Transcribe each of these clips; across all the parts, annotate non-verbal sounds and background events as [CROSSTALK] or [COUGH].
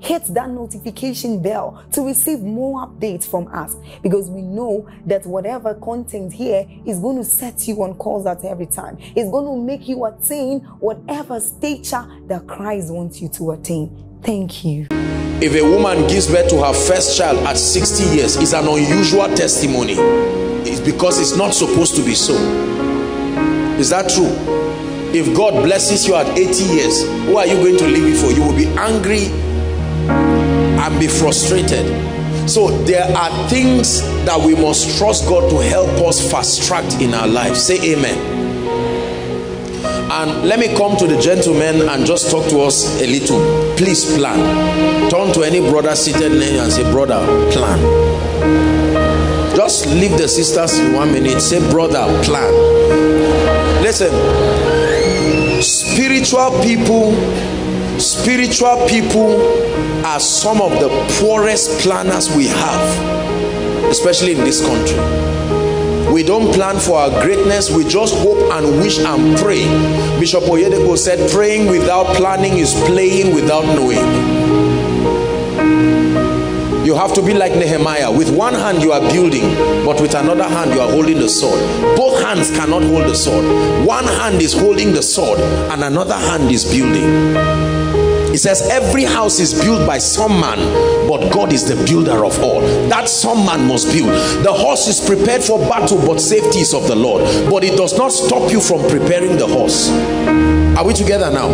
hit that notification bell to receive more updates from us because we know that whatever content here is going to set you on course at every time. It's going to make you attain whatever stature that Christ wants you to attain. Thank you. If a woman gives birth to her first child at 60 years, it's an unusual testimony. It's because it's not supposed to be so. Is that true? If God blesses you at 80 years, who are you going to leave it for? You will be angry and be frustrated. So there are things that we must trust God to help us fast track in our lives say amen. And let me come to the gentlemen and just talk to us a little. Please plan. Turn to any brother seated near you and say brother plan. Just leave the sisters in one minute. Say brother plan. Listen. Spiritual people spiritual people are some of the poorest planners we have especially in this country. We don't plan for our greatness. We just hope and wish and pray. Bishop oyedepo said praying without planning is playing without knowing. You have to be like Nehemiah. With one hand you are building but with another hand you are holding the sword. Both hands cannot hold the sword. One hand is holding the sword and another hand is building it says every house is built by some man but God is the builder of all. That some man must build. The horse is prepared for battle but safety is of the Lord. But it does not stop you from preparing the horse. Are we together now?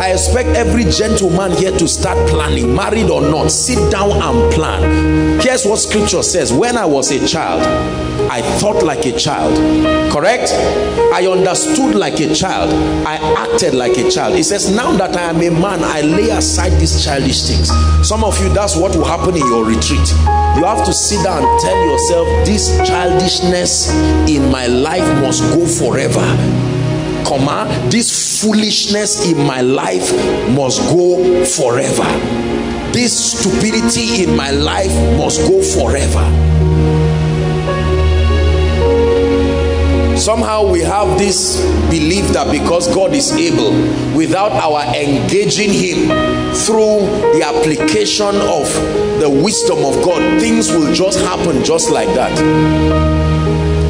I expect every gentleman here to start planning married or not. Sit down and plan. Here's what scripture says. When I was a child I thought like a child. Correct? I understood like a child. I acted like a child. It says now that I am a man I lay aside these childish things. Some of you that's what will happen in your retreat. You have to sit down and tell yourself this childishness in my life must go forever. Comma this foolishness in my life must go forever. This stupidity in my life must go forever somehow we have this belief that because God is able without our engaging him through the application of the wisdom of God things will just happen just like that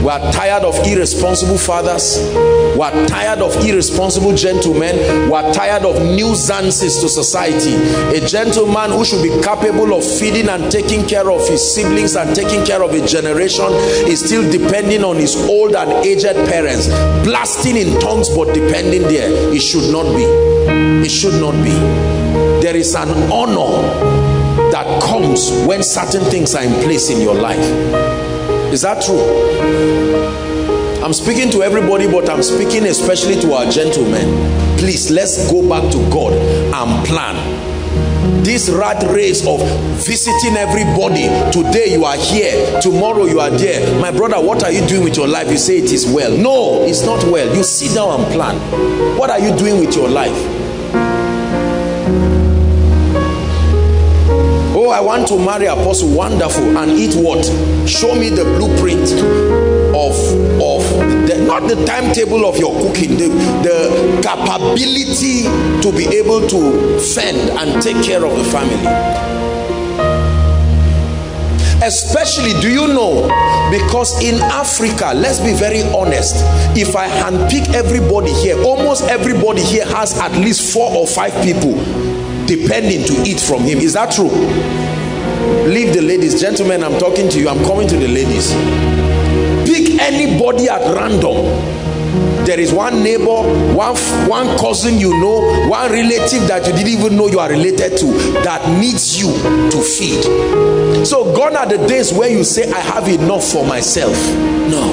we are tired of irresponsible fathers. We are tired of irresponsible gentlemen. We are tired of nuisances to society. A gentleman who should be capable of feeding and taking care of his siblings and taking care of a generation is still depending on his old and aged parents. Blasting in tongues but depending there. It should not be. It should not be. There is an honor that comes when certain things are in place in your life is that true? I'm speaking to everybody, but I'm speaking especially to our gentlemen. Please, let's go back to God and plan. This rat race of visiting everybody. Today you are here, tomorrow you are there. My brother, what are you doing with your life? You say it is well. No, it's not well. You sit down and plan. What are you doing with your life? I want to marry apostle wonderful and eat what? Show me the blueprint of of the, not the timetable of your cooking the the capability to be able to fend and take care of the family. Especially do you know because in africa let's be very honest if i handpick everybody here almost everybody here has at least four or five people depending to eat from him. Is that true? Leave the ladies. Gentlemen i'm talking to you. I'm coming to the ladies. Pick anybody at random. There is one neighbor one one cousin you know one relative that you didn't even know you are related to that needs you to feed. So gone are the days where you say i have enough for myself. No.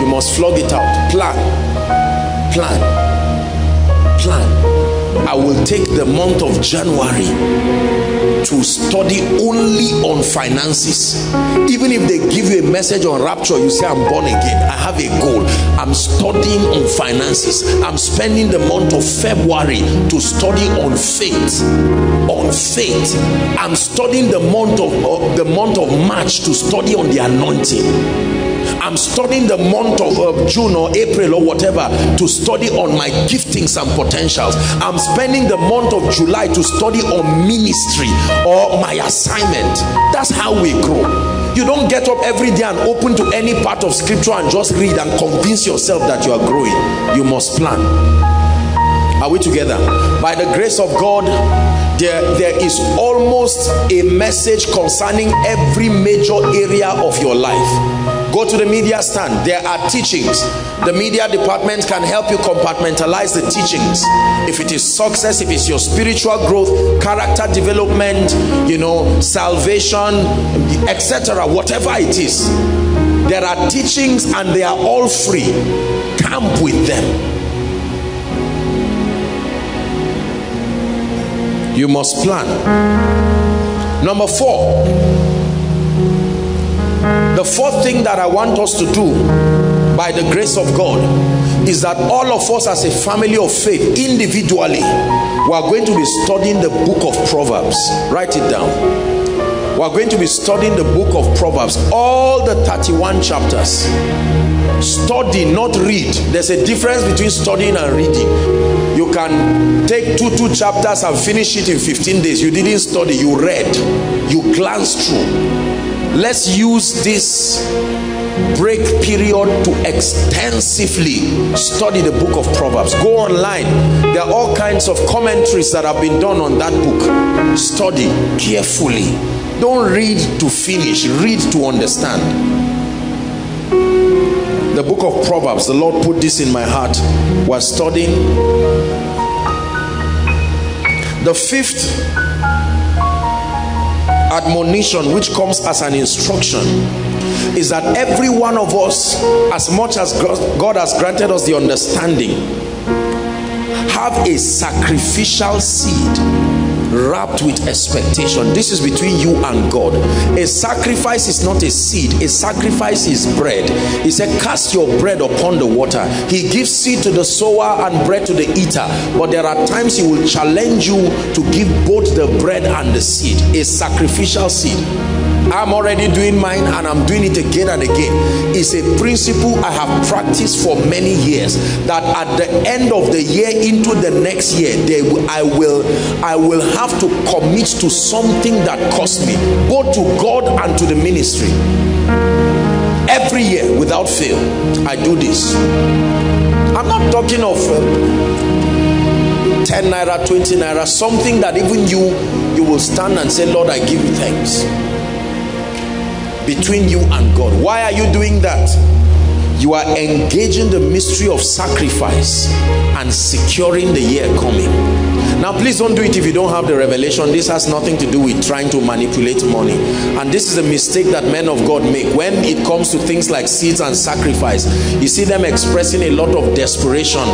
You must flog it out. Plan. Plan plan I will take the month of January to study only on finances. Even if they give you a message on rapture, you say, I'm born again. I have a goal. I'm studying on finances. I'm spending the month of February to study on faith. On faith. I'm studying the month of uh, the month of March to study on the anointing I'm studying the month of uh, June or April or whatever to study on my giftings and potentials. I'm spending the month of July to study on ministry or my assignment. That's how we grow. You don't get up every day and open to any part of scripture and just read and convince yourself that you are growing. You must plan. Are we together? By the grace of God, there, there is almost a message concerning every major area of your life Go to the media stand. There are teachings. The media department can help you compartmentalize the teachings. If it is success, if it's your spiritual growth, character development, you know, salvation, etc., whatever it is, there are teachings and they are all free. Camp with them. You must plan. Number four, the fourth thing that I want us to do by the grace of God is that all of us as a family of faith individually we are going to be studying the book of Proverbs. Write it down. We are going to be studying the book of Proverbs all the 31 chapters. Study not read. There's a difference between studying and reading. You can take two two chapters and finish it in 15 days. You didn't study you read. You glanced through let's use this break period to extensively study the book of Proverbs. Go online. There are all kinds of commentaries that have been done on that book. Study carefully. Don't read to finish, read to understand. The book of Proverbs, the Lord put this in my heart. We're studying. The fifth admonition which comes as an instruction is that every one of us as much as God has granted us the understanding have a sacrificial seed wrapped with expectation. This is between you and god. A sacrifice is not a seed. A sacrifice is bread. He said cast your bread upon the water. He gives seed to the sower and bread to the eater. But there are times he will challenge you to give both the bread and the seed a sacrificial seed I'm already doing mine and I'm doing it again and again. It's a principle I have practiced for many years that at the end of the year into the next year, they, I will I will have to commit to something that costs me, both to God and to the ministry. Every year without fail, I do this. I'm not talking of uh, 10 naira, 20 naira, something that even you you will stand and say, Lord, I give you thanks between you and God. Why are you doing that? You are engaging the mystery of sacrifice and securing the year coming. Now, please don't do it if you don't have the revelation. This has nothing to do with trying to manipulate money. And this is a mistake that men of God make. When it comes to things like seeds and sacrifice, you see them expressing a lot of desperation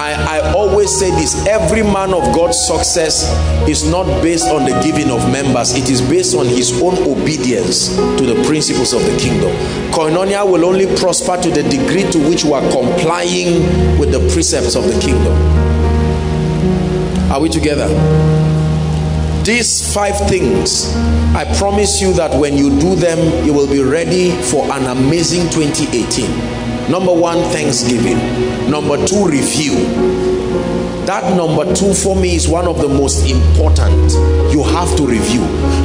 I, I always say this every man of God's success is not based on the giving of members, it is based on his own obedience to the principles of the kingdom. Koinonia will only prosper to the degree to which we are complying with the precepts of the kingdom. Are we together? These five things, I promise you that when you do them, you will be ready for an amazing 2018 Number one, thanksgiving. Number two, review. That number two for me is one of the most important. You have to review.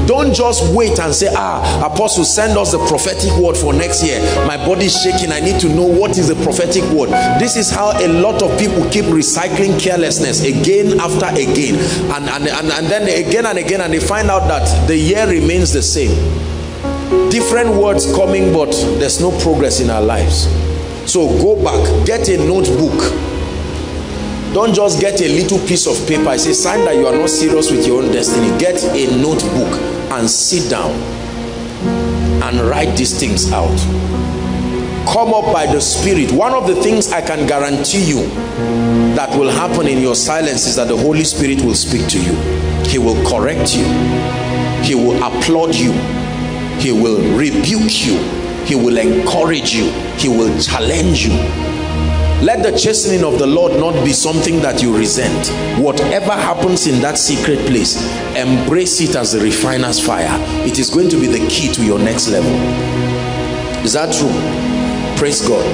Don't just wait and say ah apostle send us the prophetic word for next year. My body's shaking. I need to know what is the prophetic word. This is how a lot of people keep recycling carelessness again after again. And and, and, and then again and again and they find out that the year remains the same. Different words coming but there's no progress in our lives. So go back get a notebook don't just get a little piece of paper. It's a sign that you are not serious with your own destiny. Get a notebook and sit down and write these things out. Come up by the spirit. One of the things i can guarantee you that will happen in your silence is that the holy spirit will speak to you. He will correct you. He will applaud you. He will rebuke you. He will encourage you. He will challenge you let the chastening of the lord not be something that you resent. Whatever happens in that secret place embrace it as a refiner's fire. It is going to be the key to your next level. Is that true? Praise god.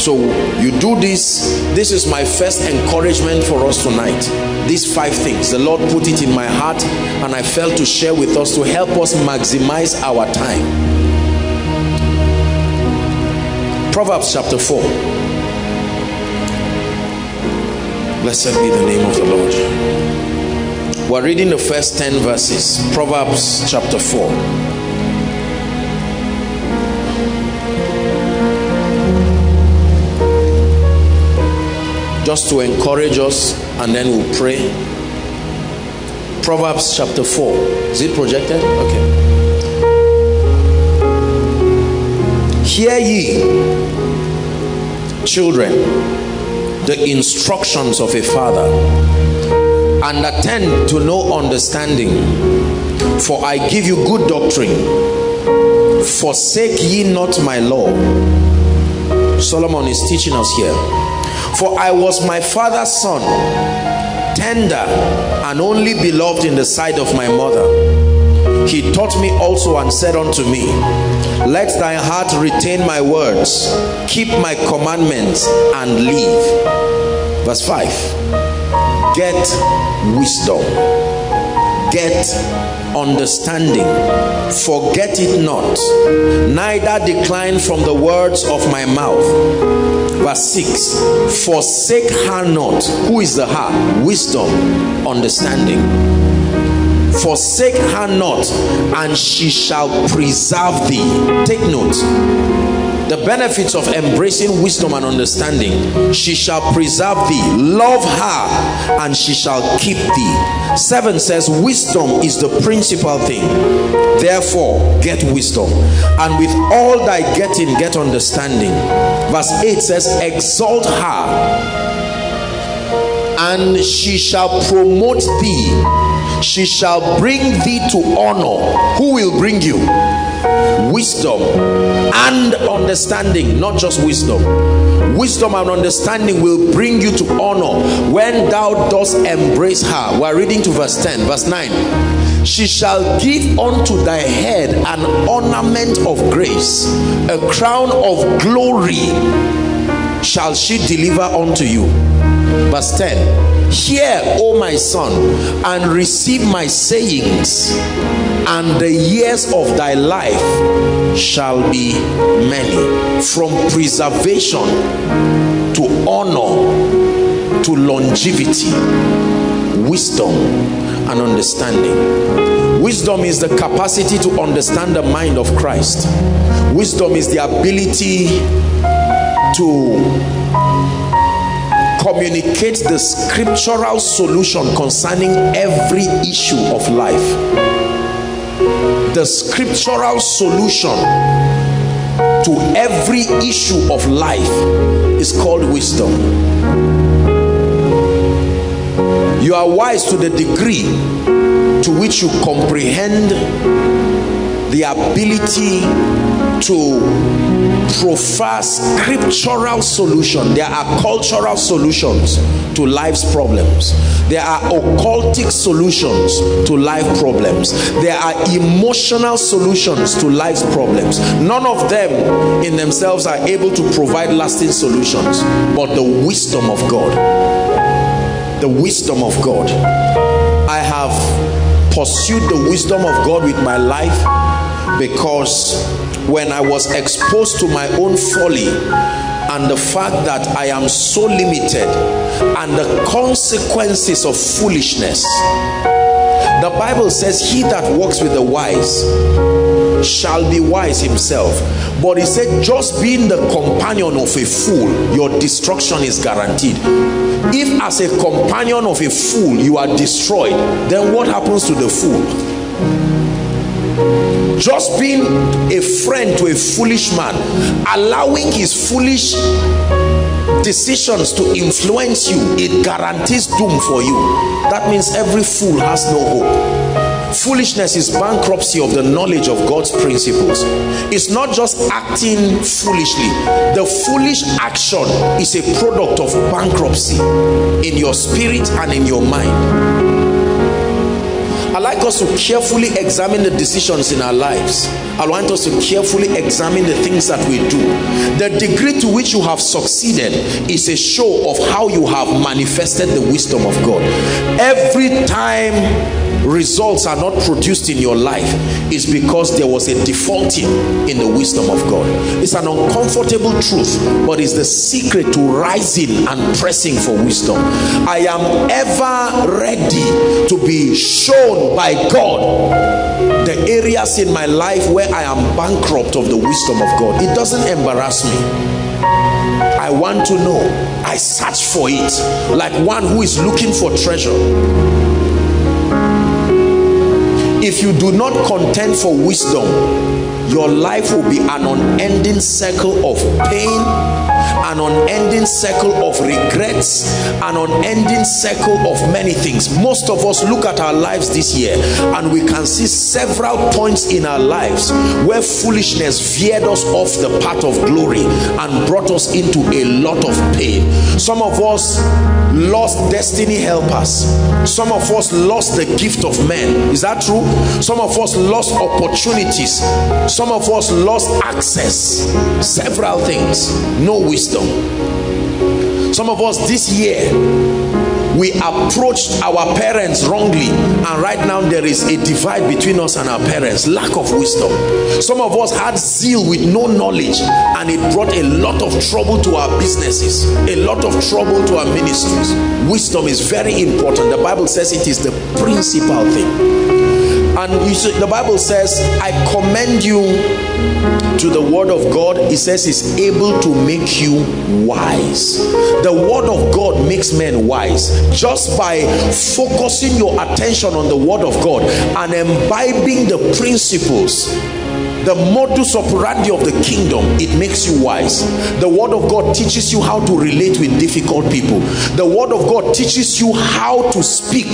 So you do this. This is my first encouragement for us tonight. These five things. The lord put it in my heart and i felt to share with us to help us maximize our time proverbs chapter 4 blessed be the name of the lord. We're reading the first 10 verses proverbs chapter 4 just to encourage us and then we'll pray. Proverbs chapter 4 is it projected? Okay hear ye children the instructions of a father and attend to know understanding. For i give you good doctrine. Forsake ye not my law. Solomon is teaching us here. For I was my father's son, tender and only beloved in the sight of my mother. He taught me also and said unto me, Let thy heart retain my words, keep my commandments and live. Verse 5 Get wisdom, get understanding forget it not neither decline from the words of my mouth. Verse 6 forsake her not who is the her wisdom understanding forsake her not and she shall preserve thee. Take note. The benefits of embracing wisdom and understanding. She shall preserve thee. Love her and she shall keep thee. Seven says wisdom is the principal thing. Therefore get wisdom. And with all thy getting get understanding. Verse 8 says exalt her and she shall promote thee she shall bring thee to honor. Who will bring you? Wisdom and understanding not just wisdom. Wisdom and understanding will bring you to honor. When thou dost embrace her we're reading to verse 10 verse 9 she shall give unto thy head an ornament of grace a crown of glory shall she deliver unto you. Verse 10 hear o my son and receive my sayings and the years of thy life shall be many. From preservation to honor to longevity wisdom and understanding. Wisdom is the capacity to understand the mind of christ. Wisdom is the ability to communicate the scriptural solution concerning every issue of life. The scriptural solution to every issue of life is called wisdom. You are wise to the degree to which you comprehend the ability to proffer scriptural solution. There are cultural solutions to life's problems. There are occultic solutions to life problems. There are emotional solutions to life's problems. None of them in themselves are able to provide lasting solutions. But the wisdom of god the wisdom of god. I have pursued the wisdom of God with my life because when I was exposed to my own folly and the fact that I am so limited and the consequences of foolishness the Bible says he that walks with the wise shall be wise himself. But he said just being the companion of a fool your destruction is guaranteed. If as a companion of a fool you are destroyed then what happens to the fool just being a friend to a foolish man allowing his foolish decisions to influence you it guarantees doom for you. That means every fool has no hope. Foolishness is bankruptcy of the knowledge of God's principles. It's not just acting foolishly. The foolish action is a product of bankruptcy in your spirit and in your mind like us to carefully examine the decisions in our lives. I want us to carefully examine the things that we do. The degree to which you have succeeded is a show of how you have manifested the wisdom of God. Every time results are not produced in your life is because there was a defaulting in the wisdom of God. It's an uncomfortable truth, but it's the secret to rising and pressing for wisdom. I am ever ready to be shown by God the areas in my life where I am bankrupt of the wisdom of God. It doesn't embarrass me. I want to know. I search for it like one who is looking for treasure if you do not contend for wisdom your life will be an unending circle of pain an unending circle of regrets an unending circle of many things. Most of us look at our lives this year and we can see several points in our lives where foolishness veered us off the path of glory and brought us into a lot of pain. Some of us lost destiny helpers. Some of us lost the gift of men. Is that true? Some of us lost opportunities. Some of us lost access. Several things. No wisdom. Some of us this year we approached our parents wrongly and right now there is a divide between us and our parents lack of wisdom. Some of us had zeal with no knowledge and it brought a lot of trouble to our businesses a lot of trouble to our ministries. Wisdom is very important. The bible says it is the principal thing. And see, the bible says i commend you to the word of god it says is able to make you wise. The word of god makes men wise. Just by focusing your attention on the word of god and imbibing the principles the modus operandi of the kingdom it makes you wise. The word of god teaches you how to relate with difficult people. The word of god teaches you how to speak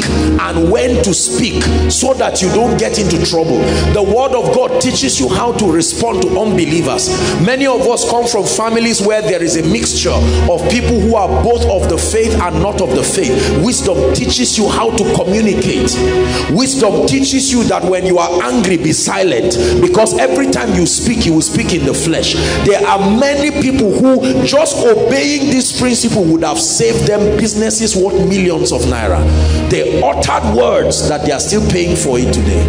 and when to speak so that you don't get into trouble. The word of god teaches you how to respond to unbelievers. Many of us come from families where there is a mixture of people who are both of the faith and not of the faith. Wisdom teaches you how to communicate. Wisdom teaches you that when you are angry be silent because every every time you speak you will speak in the flesh. There are many people who just obeying this principle would have saved them businesses worth millions of naira. They uttered words that they are still paying for it today.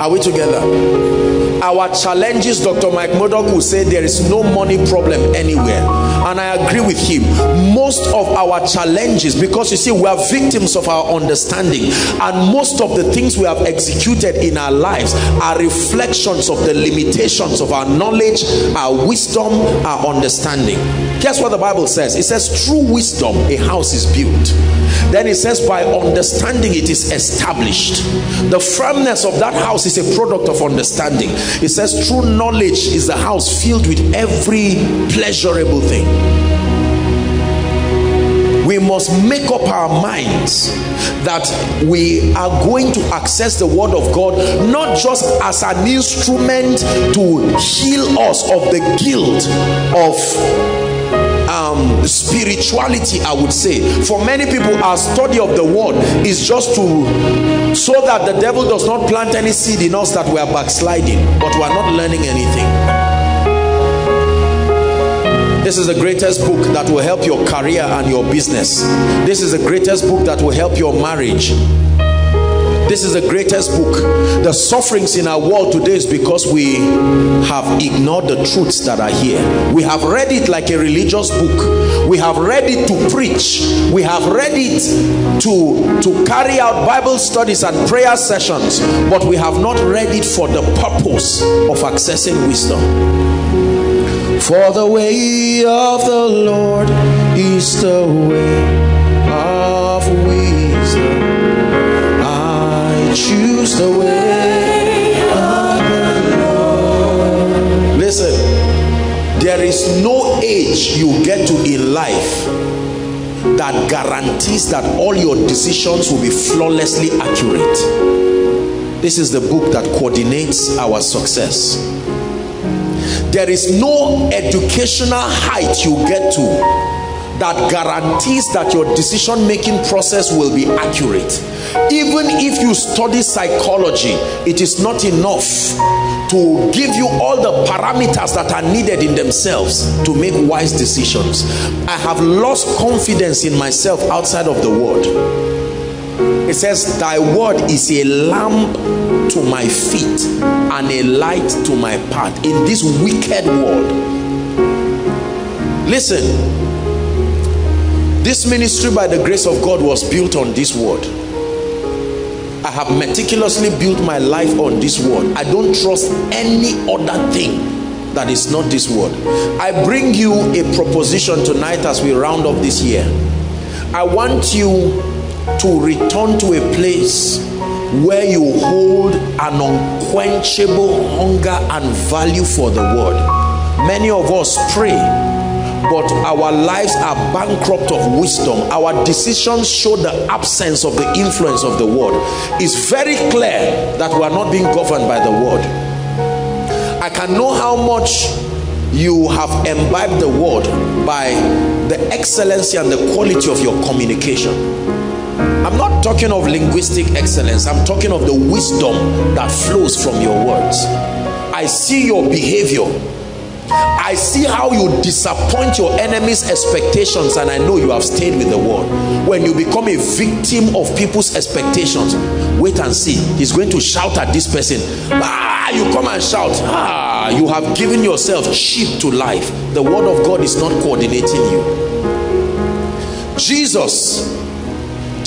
Are we together our challenges dr mike murdock will say there is no money problem anywhere. And i agree with him. Most of our challenges because you see we are victims of our understanding. And most of the things we have executed in our lives are reflections of the limitations of our knowledge our wisdom our understanding. Guess what the bible says? It says true wisdom a house is built. Then it says by understanding it is established. The firmness of that house is a product of understanding it says true knowledge is a house filled with every pleasurable thing. We must make up our minds that we are going to access the word of God not just as an instrument to heal us of the guilt of um, spirituality I would say. For many people our study of the word is just to so that the devil does not plant any seed in us that we are backsliding but we are not learning anything. This is the greatest book that will help your career and your business. This is the greatest book that will help your marriage This is the greatest book. The sufferings in our world today is because we have ignored the truths that are here. We have read it like a religious book. We have read it to preach. We have read it to, to carry out Bible studies and prayer sessions. But we have not read it for the purpose of accessing wisdom. For the way of the Lord is the way of wisdom. Choose the way of the Lord. Listen, there is no age you get to in life that guarantees that all your decisions will be flawlessly accurate. This is the book that coordinates our success there is no educational height you get to that guarantees that your decision making process will be accurate even if you study psychology it is not enough to give you all the parameters that are needed in themselves to make wise decisions. I have lost confidence in myself outside of the word. It says thy word is a lamp to my feet and a light to my path. In this wicked world. Listen. This ministry by the grace of God was built on this word I have meticulously built my life on this word. I don't trust any other thing that is not this word. I bring you a proposition tonight as we round up this year. I want you to return to a place where you hold an unquenchable hunger and value for the word. Many of us pray but our lives are bankrupt of wisdom our decisions show the absence of the influence of the word it's very clear that we are not being governed by the word i can know how much you have imbibed the word by the excellency and the quality of your communication I'm not talking of linguistic excellence. I'm talking of the wisdom that flows from your words. I see your behavior. I see how you disappoint your enemy's expectations and I know you have stayed with the word. When you become a victim of people's expectations, wait and see. He's going to shout at this person. Ah, you come and shout. Ah, you have given yourself cheap to life. The word of God is not coordinating you. Jesus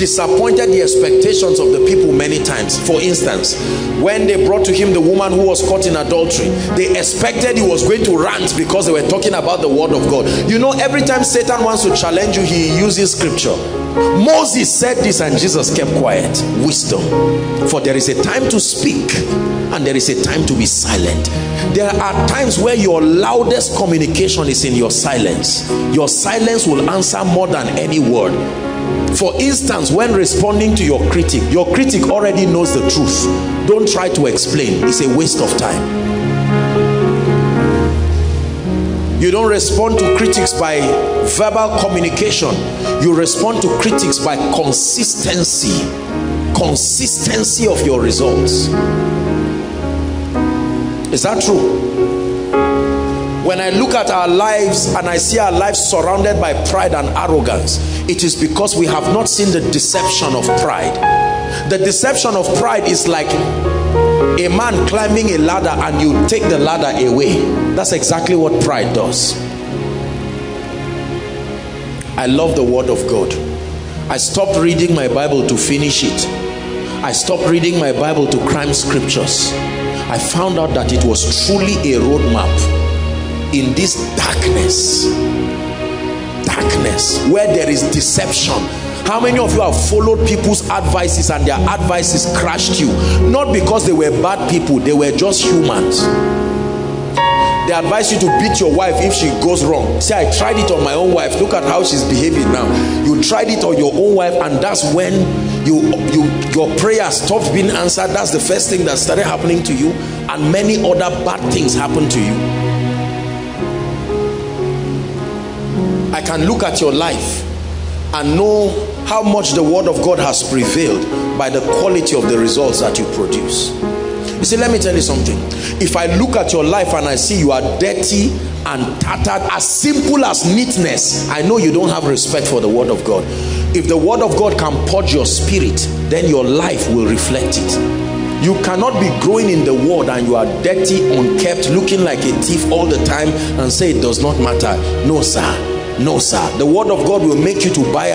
disappointed the expectations of the people many times. For instance when they brought to him the woman who was caught in adultery they expected he was going to rant because they were talking about the word of God. You know every time Satan wants to challenge you he uses scripture. Moses said this and Jesus kept quiet. Wisdom. For there is a time to speak and there is a time to be silent there are times where your loudest communication is in your silence. Your silence will answer more than any word. For instance when responding to your critic your critic already knows the truth. Don't try to explain. It's a waste of time. You don't respond to critics by verbal communication. You respond to critics by consistency. Consistency of your results is that true? When I look at our lives and I see our lives surrounded by pride and arrogance it is because we have not seen the deception of pride. The deception of pride is like a man climbing a ladder and you take the ladder away. That's exactly what pride does. I love the word of God. I stopped reading my Bible to finish it. I stopped reading my Bible to crime scriptures I found out that it was truly a roadmap in this darkness. Darkness where there is deception. How many of you have followed people's advices and their advices crashed you? Not because they were bad people they were just humans they advise you to beat your wife if she goes wrong. Say i tried it on my own wife. Look at how she's behaving now. You tried it on your own wife and that's when you you your prayer stopped being answered. That's the first thing that started happening to you and many other bad things happened to you. I can look at your life and know how much the word of God has prevailed by the quality of the results that you produce. You see, let me tell you something. If I look at your life and I see you are dirty and tattered as simple as neatness i know you don't have respect for the word of god. If the word of god can purge your spirit then your life will reflect it. You cannot be growing in the word and you are dirty unkept looking like a thief all the time and say it does not matter. No sir no, sir. The word of God will make you to buy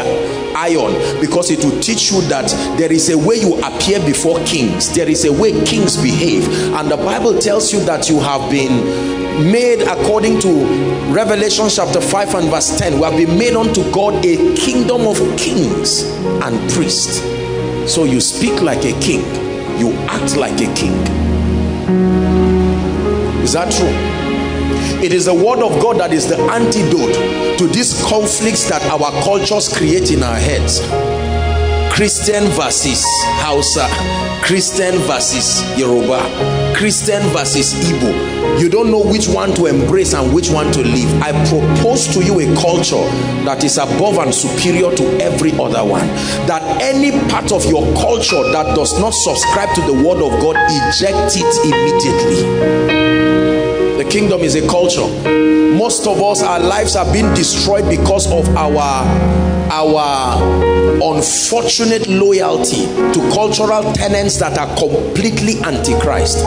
iron because it will teach you that there is a way you appear before kings. There is a way kings behave. And the Bible tells you that you have been made according to Revelation chapter 5 and verse 10. We have been made unto God a kingdom of kings and priests. So you speak like a king. You act like a king. Is that true? It is the word of God that is the antidote to these conflicts that our cultures create in our heads. Christian versus Hausa, Christian versus Yoruba, Christian versus Igbo. You don't know which one to embrace and which one to leave. I propose to you a culture that is above and superior to every other one. That any part of your culture that does not subscribe to the word of God, eject it immediately the kingdom is a culture. Most of us our lives have been destroyed because of our our unfortunate loyalty to cultural tenets that are completely antichrist.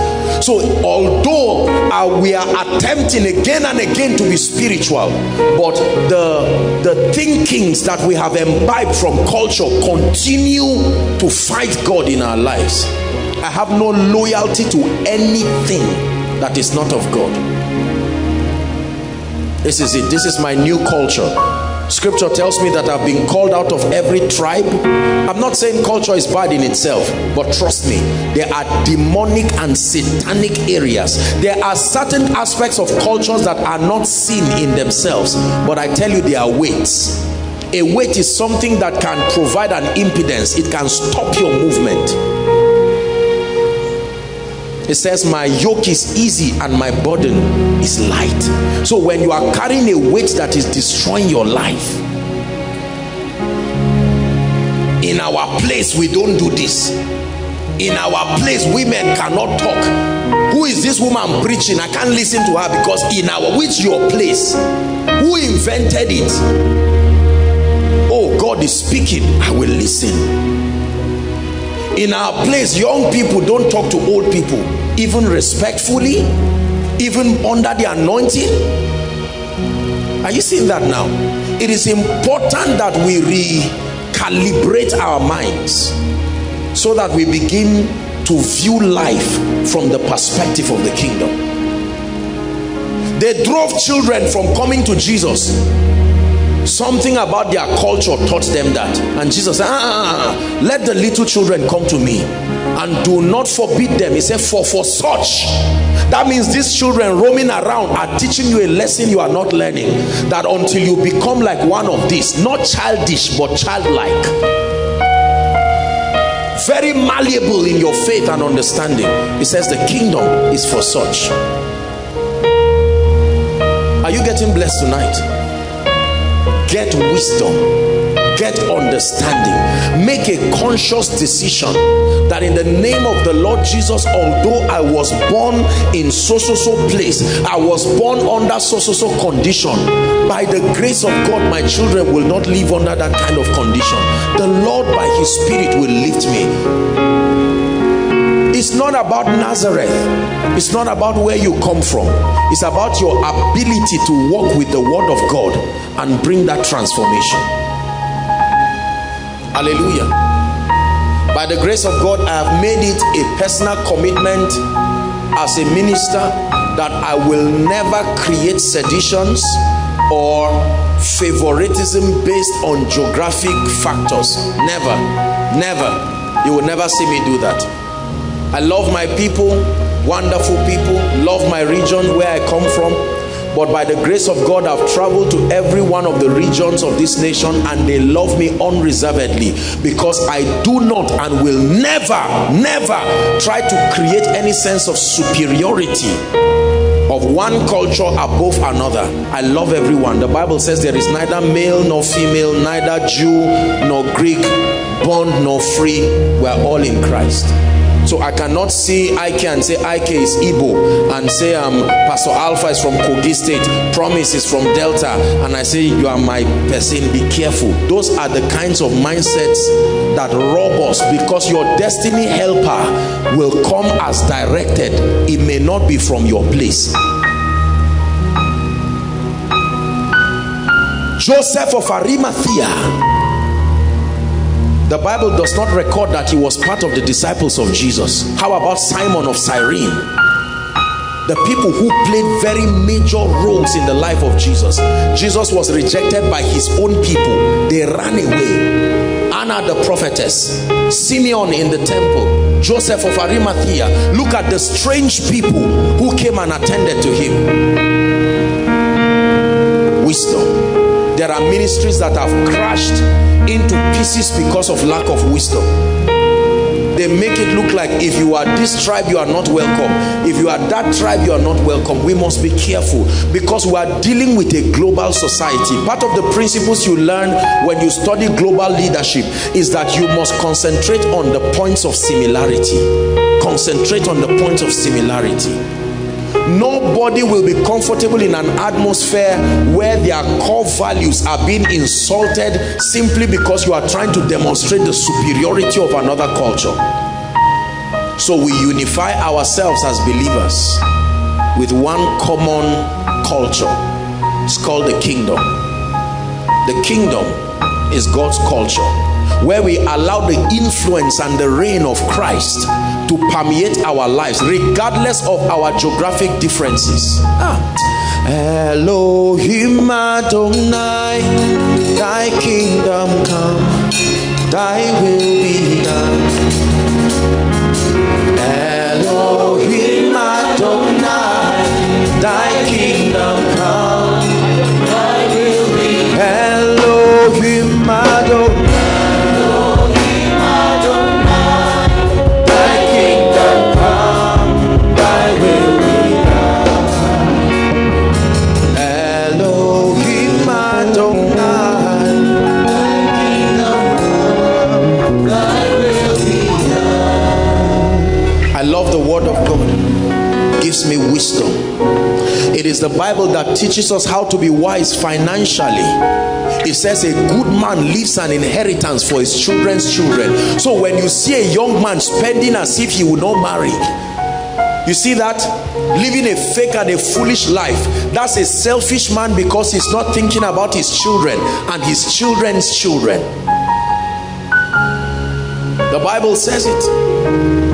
So although uh, we are attempting again and again to be spiritual but the the thinkings that we have imbibed from culture continue to fight god in our lives. I have no loyalty to anything that is not of God. This is it. This is my new culture. Scripture tells me that I've been called out of every tribe. I'm not saying culture is bad in itself, but trust me, there are demonic and satanic areas. There are certain aspects of cultures that are not seen in themselves, but I tell you, they are weights. A weight is something that can provide an impedance, it can stop your movement it says my yoke is easy and my burden is light. So when you are carrying a weight that is destroying your life in our place we don't do this. In our place women cannot talk. Who is this woman preaching? I can't listen to her because in our which your place? Who invented it? Oh god is speaking. I will listen in our place young people don't talk to old people even respectfully even under the anointing. Are you seeing that now? It is important that we recalibrate our minds so that we begin to view life from the perspective of the kingdom. They drove children from coming to jesus something about their culture taught them that. And jesus said ah, ah, ah, ah, let the little children come to me and do not forbid them. He said for for such. That means these children roaming around are teaching you a lesson you are not learning. That until you become like one of these not childish but childlike. Very malleable in your faith and understanding. He says the kingdom is for such. Are you getting blessed tonight get wisdom. Get understanding. Make a conscious decision that in the name of the Lord Jesus although I was born in so so so place I was born under so so so condition. By the grace of God my children will not live under that kind of condition. The Lord by his spirit will lift me it's not about Nazareth. It's not about where you come from. It's about your ability to walk with the word of God and bring that transformation. Hallelujah. By the grace of God I have made it a personal commitment as a minister that I will never create seditions or favoritism based on geographic factors. Never. Never. You will never see me do that I love my people, wonderful people, love my region where I come from. But by the grace of God, I've traveled to every one of the regions of this nation and they love me unreservedly because I do not and will never, never try to create any sense of superiority of one culture above another. I love everyone. The Bible says there is neither male nor female, neither Jew nor Greek, bond nor free. We're all in Christ. So I cannot see Ike and say Ike is Igbo and say um, Pastor Alpha is from Kogi State, Promise is from Delta, and I say you are my person. Be careful. Those are the kinds of mindsets that rob us because your destiny helper will come as directed. It may not be from your place. Joseph of Arimathea the Bible does not record that he was part of the disciples of Jesus. How about Simon of Cyrene? The people who played very major roles in the life of Jesus. Jesus was rejected by his own people. They ran away. Anna the prophetess, Simeon in the temple, Joseph of Arimathea. Look at the strange people who came and attended to him. Wisdom. There are ministries that have crashed into pieces because of lack of wisdom. They make it look like if you are this tribe you are not welcome. If you are that tribe you are not welcome. We must be careful because we are dealing with a global society. Part of the principles you learn when you study global leadership is that you must concentrate on the points of similarity. Concentrate on the points of similarity nobody will be comfortable in an atmosphere where their core values are being insulted simply because you are trying to demonstrate the superiority of another culture. So we unify ourselves as believers with one common culture. It's called the kingdom. The kingdom is God's culture where we allow the influence and the reign of Christ to permeate our lives regardless of our geographic differences ah. Elohim Adonai thy kingdom come thy will be done is the bible that teaches us how to be wise financially. It says a good man leaves an inheritance for his children's children. So when you see a young man spending as if he would not marry you see that? Living a fake and a foolish life. That's a selfish man because he's not thinking about his children and his children's children. The bible says it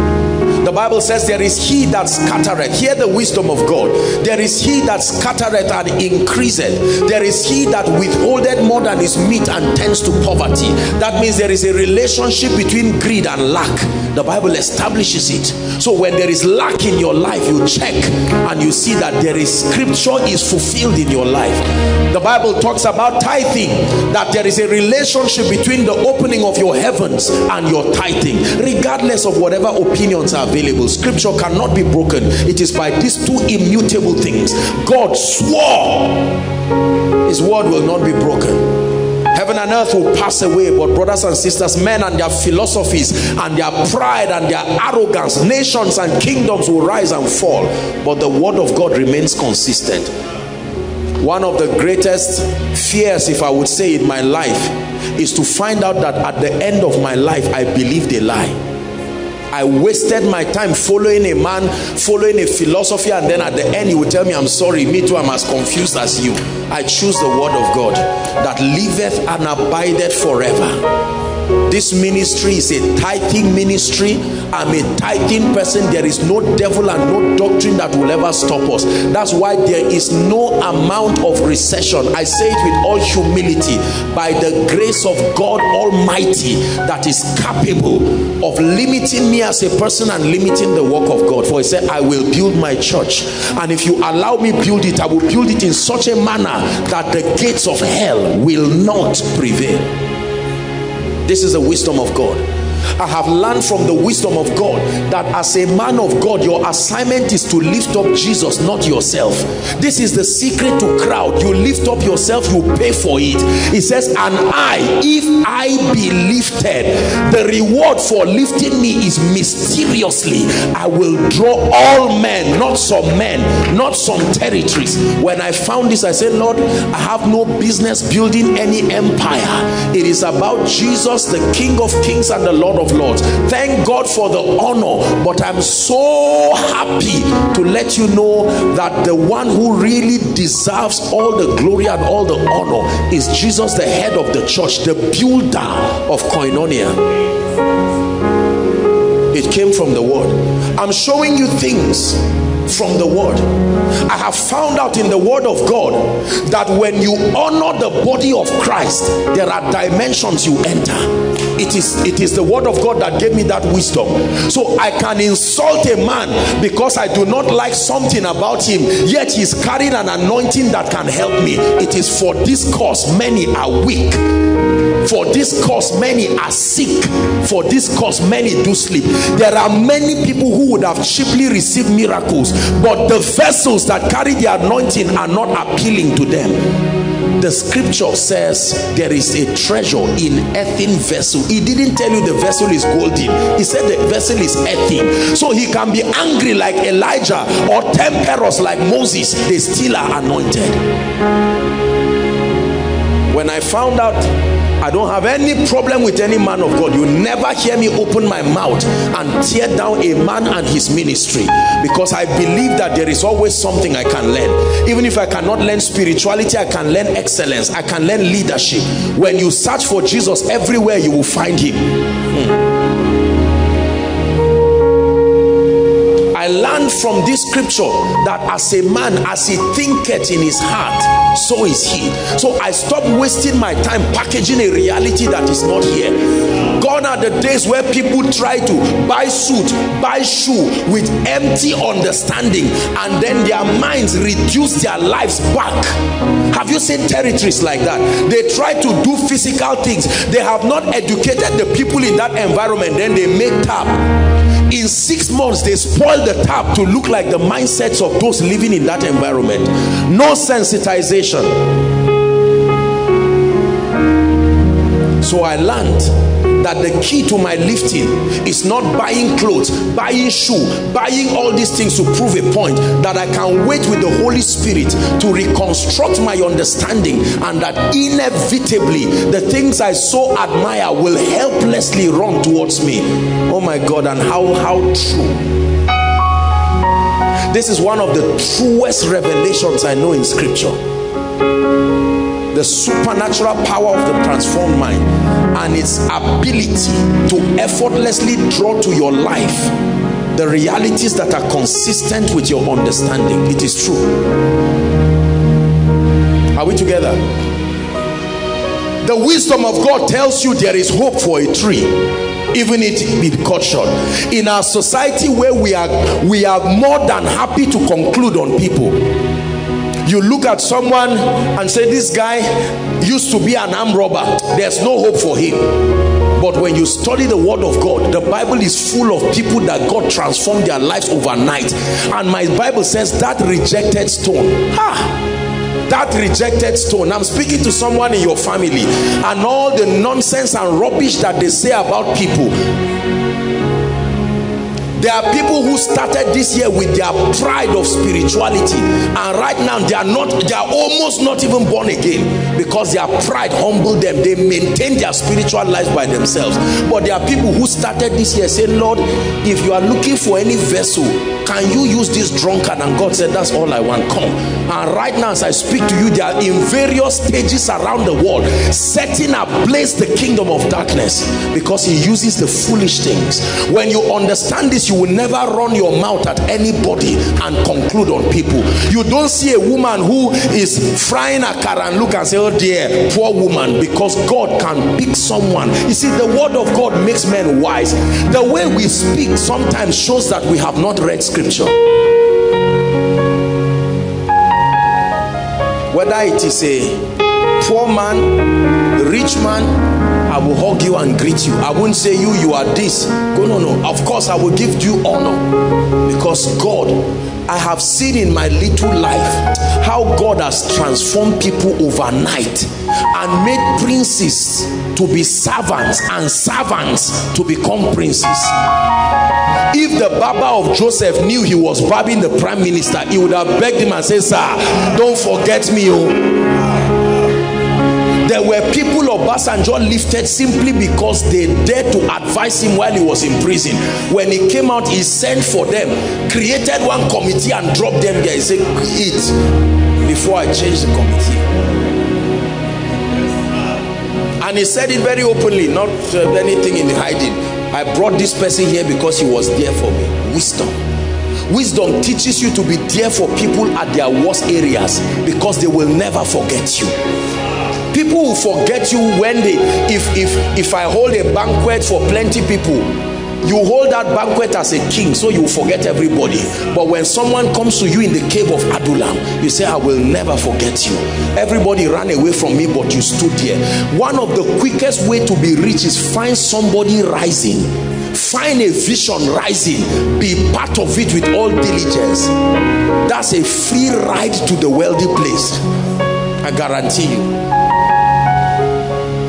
Bible says there is he that scattereth. Hear the wisdom of God. There is he that scattereth and increaseth. There is he that withholdeth more than is meet and tends to poverty. That means there is a relationship between greed and lack. The Bible establishes it. So when there is lack in your life, you check and you see that there is scripture is fulfilled in your life. The Bible talks about tithing, that there is a relationship between the opening of your heavens and your tithing, regardless of whatever opinions are available scripture cannot be broken it is by these two immutable things god swore his word will not be broken heaven and earth will pass away but brothers and sisters men and their philosophies and their pride and their arrogance nations and kingdoms will rise and fall but the word of god remains consistent. One of the greatest fears if i would say in my life is to find out that at the end of my life i believed a lie I wasted my time following a man, following a philosophy, and then at the end he would tell me, I'm sorry, me too, I'm as confused as you. I choose the word of God that liveth and abideth forever this ministry is a tithing ministry i'm a tithing person. There is no devil and no doctrine that will ever stop us. That's why there is no amount of recession. I say it with all humility. By the grace of god almighty that is capable of limiting me as a person and limiting the work of god. For he said i will build my church. And if you allow me build it i will build it in such a manner that the gates of hell will not prevail. This is the wisdom of God I have learned from the wisdom of God that as a man of God, your assignment is to lift up Jesus, not yourself. This is the secret to crowd. You lift up yourself, you pay for it. He says, and I, if I be lifted, the reward for lifting me is mysteriously. I will draw all men, not some men, not some territories. When I found this, I said, Lord, I have no business building any empire. It is about Jesus, the King of Kings and the Lord of Lords. Thank God for the honor, but I'm so happy to let you know that the one who really deserves all the glory and all the honor is Jesus, the head of the church, the builder of Koinonia. It came from the word. I'm showing you things from the word i have found out in the word of god that when you honor the body of christ there are dimensions you enter it is it is the word of god that gave me that wisdom. So i can insult a man because i do not like something about him yet he's carrying an anointing that can help me. It is for this cause many are weak. For this cause many are sick. For this cause many do sleep. There are many people who would have cheaply received miracles but the vessels that carry the anointing are not appealing to them the scripture says there is a treasure in earthen vessel. He didn't tell you the vessel is golden. He said the vessel is earthen so he can be angry like elijah or temperous like moses. They still are anointed. When i found out I don't have any problem with any man of God. You never hear me open my mouth and tear down a man and his ministry because I believe that there is always something I can learn. Even if I cannot learn spirituality, I can learn excellence. I can learn leadership. When you search for Jesus everywhere, you will find him. Hmm. I learned from this scripture that as a man, as he thinketh in his heart, so is he. So I stopped wasting my time packaging a reality that is not here. Gone are the days where people try to buy suit, buy shoe with empty understanding, and then their minds reduce their lives back. Have you seen territories like that? They try to do physical things. They have not educated the people in that environment. Then they make tap in six months they spoil the tap to look like the mindsets of those living in that environment. No sensitization. So i learned that the key to my lifting is not buying clothes buying shoe buying all these things to prove a point that i can wait with the holy spirit to reconstruct my understanding and that inevitably the things i so admire will helplessly run towards me. Oh my god and how how true. This is one of the truest revelations i know in scripture the supernatural power of the transformed mind and its ability to effortlessly draw to your life the realities that are consistent with your understanding. It is true. Are we together? The wisdom of God tells you there is hope for a tree even if it be cut short. In our society where we are we are more than happy to conclude on people you look at someone and say this guy used to be an arm robber. There's no hope for him. But when you study the word of God the Bible is full of people that God transformed their lives overnight. And my Bible says that rejected stone. Ha! That rejected stone. I'm speaking to someone in your family. And all the nonsense and rubbish that they say about people there are people who started this year with their pride of spirituality and right now they are not they are almost not even born again because their pride humbled them. They maintain their spiritual life by themselves. But there are people who started this year saying lord if you are looking for any vessel can you use this drunkard? And god said that's all i want. Come. And right now as i speak to you they are in various stages around the world setting ablaze the kingdom of darkness because he uses the foolish things. When you understand this you will never run your mouth at anybody and conclude on people. You don't see a woman who is frying a car and look and say oh dear poor woman because god can pick someone. You see the word of god makes men wise. The way we speak sometimes shows that we have not read scripture. Whether it is a poor man rich man I will hug you and greet you. I won't say you, you are this. Go, no, no. Of course, I will give you honor because God, I have seen in my little life how God has transformed people overnight and made princes to be servants and servants to become princes if the barber of Joseph knew he was barbing the prime minister he would have begged him and said sir don't forget me oh there were people Obasanjo lifted simply because they dared to advise him while he was in prison. When he came out he sent for them created one committee and dropped them there. He said eat before I change the committee. And he said it very openly not uh, anything in hiding. I brought this person here because he was there for me. Wisdom. Wisdom teaches you to be there for people at their worst areas because they will never forget you people will forget you when they if if if i hold a banquet for plenty people you hold that banquet as a king so you forget everybody. But when someone comes to you in the cave of adullam you say i will never forget you. Everybody ran away from me but you stood there. One of the quickest way to be rich is find somebody rising. Find a vision rising. Be part of it with all diligence. That's a free ride to the wealthy place. I guarantee you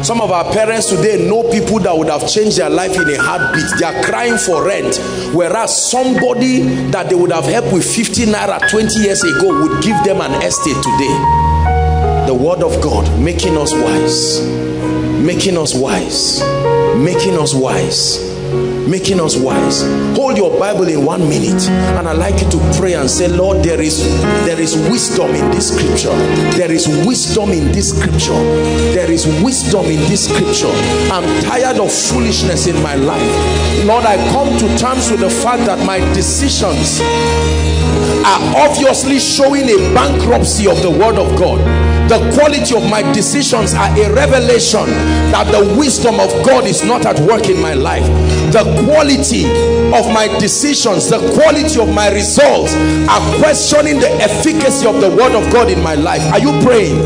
some of our parents today know people that would have changed their life in a heartbeat. They are crying for rent. Whereas somebody that they would have helped with 50 naira 20 years ago would give them an estate today. The word of God making us wise. Making us wise. Making us wise making us wise. Hold your bible in one minute and i'd like you to pray and say lord there is there is wisdom in this scripture. There is wisdom in this scripture. There is wisdom in this scripture. I'm tired of foolishness in my life. Lord i come to terms with the fact that my decisions are obviously showing a bankruptcy of the word of god the quality of my decisions are a revelation that the wisdom of God is not at work in my life. The quality of my decisions the quality of my results are questioning the efficacy of the word of God in my life. Are you praying?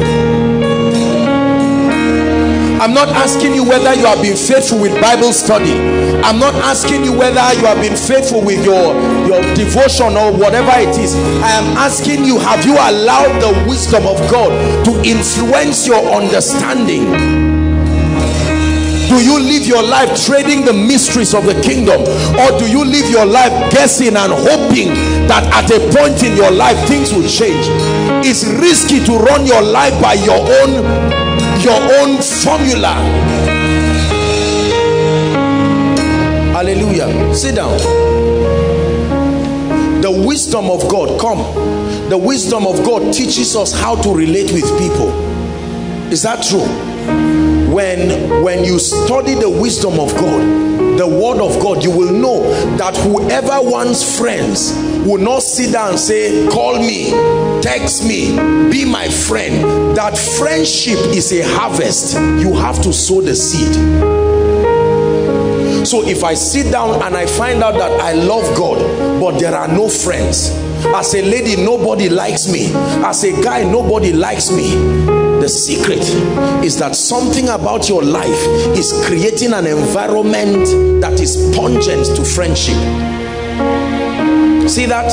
I'm not asking you whether you have been faithful with Bible study. I'm not asking you whether you have been faithful with your, your devotion or whatever it is. I am asking you, have you allowed the wisdom of God to influence your understanding? do you live your life trading the mysteries of the kingdom or do you live your life guessing and hoping that at a point in your life things will change it's risky to run your life by your own your own formula hallelujah. Sit down. The wisdom of God come. The wisdom of God teaches us how to relate with people. Is that true? When when you study the wisdom of God the word of God you will know that whoever wants friends will not sit down and say call me text me be my friend. That friendship is a harvest. You have to sow the seed so if I sit down and I find out that I love God but there are no friends as a lady nobody likes me. As a guy nobody likes me. The secret is that something about your life is creating an environment that is pungent to friendship. See that?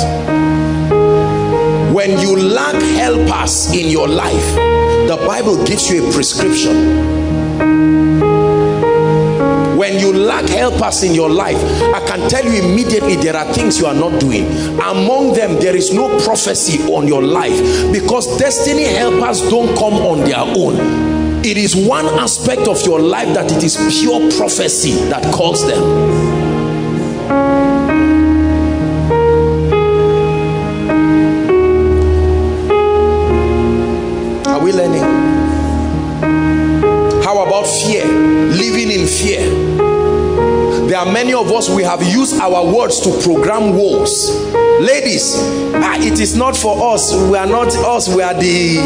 When you lack helpers in your life the bible gives you a prescription when you lack helpers in your life i can tell you immediately there are things you are not doing. Among them there is no prophecy on your life because destiny helpers don't come on their own. It is one aspect of your life that it is pure prophecy that calls them are many of us, we have used our words to program wars. Ladies, ah, it is not for us. We are not us. We are the,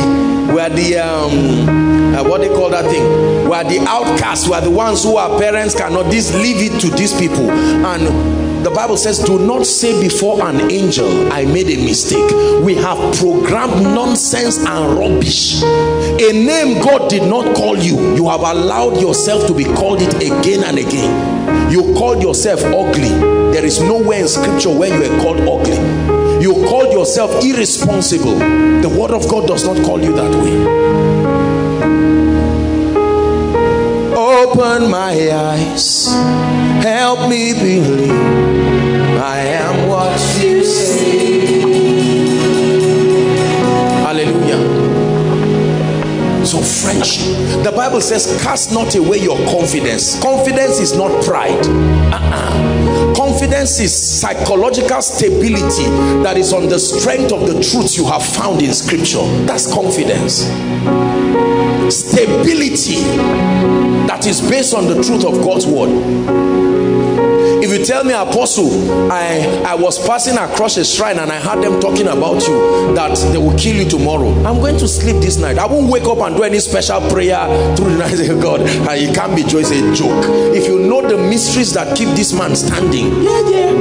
we are the, um, uh, what they call that thing? We are the outcasts. We are the ones who our parents cannot. This leave it to these people. And the bible says do not say before an angel i made a mistake we have programmed nonsense and rubbish a name god did not call you you have allowed yourself to be called it again and again you called yourself ugly. There is nowhere in scripture where you are called ugly. You called yourself irresponsible. The word of god does not call you that way. Open my eyes. Help me believe. I am what you say. Hallelujah. So friendship the bible says cast not away your confidence. Confidence is not pride. Uh -uh. confidence is psychological stability that is on the strength of the truths you have found in scripture. That's confidence. Stability that is based on the truth of God's word if you tell me apostle I I was passing across a shrine and I heard them talking about you that they will kill you tomorrow. I'm going to sleep this night. I won't wake up and do any special prayer through the [LAUGHS] night say God. And it can't be just a joke. If you know the mysteries that keep this man standing yeah yeah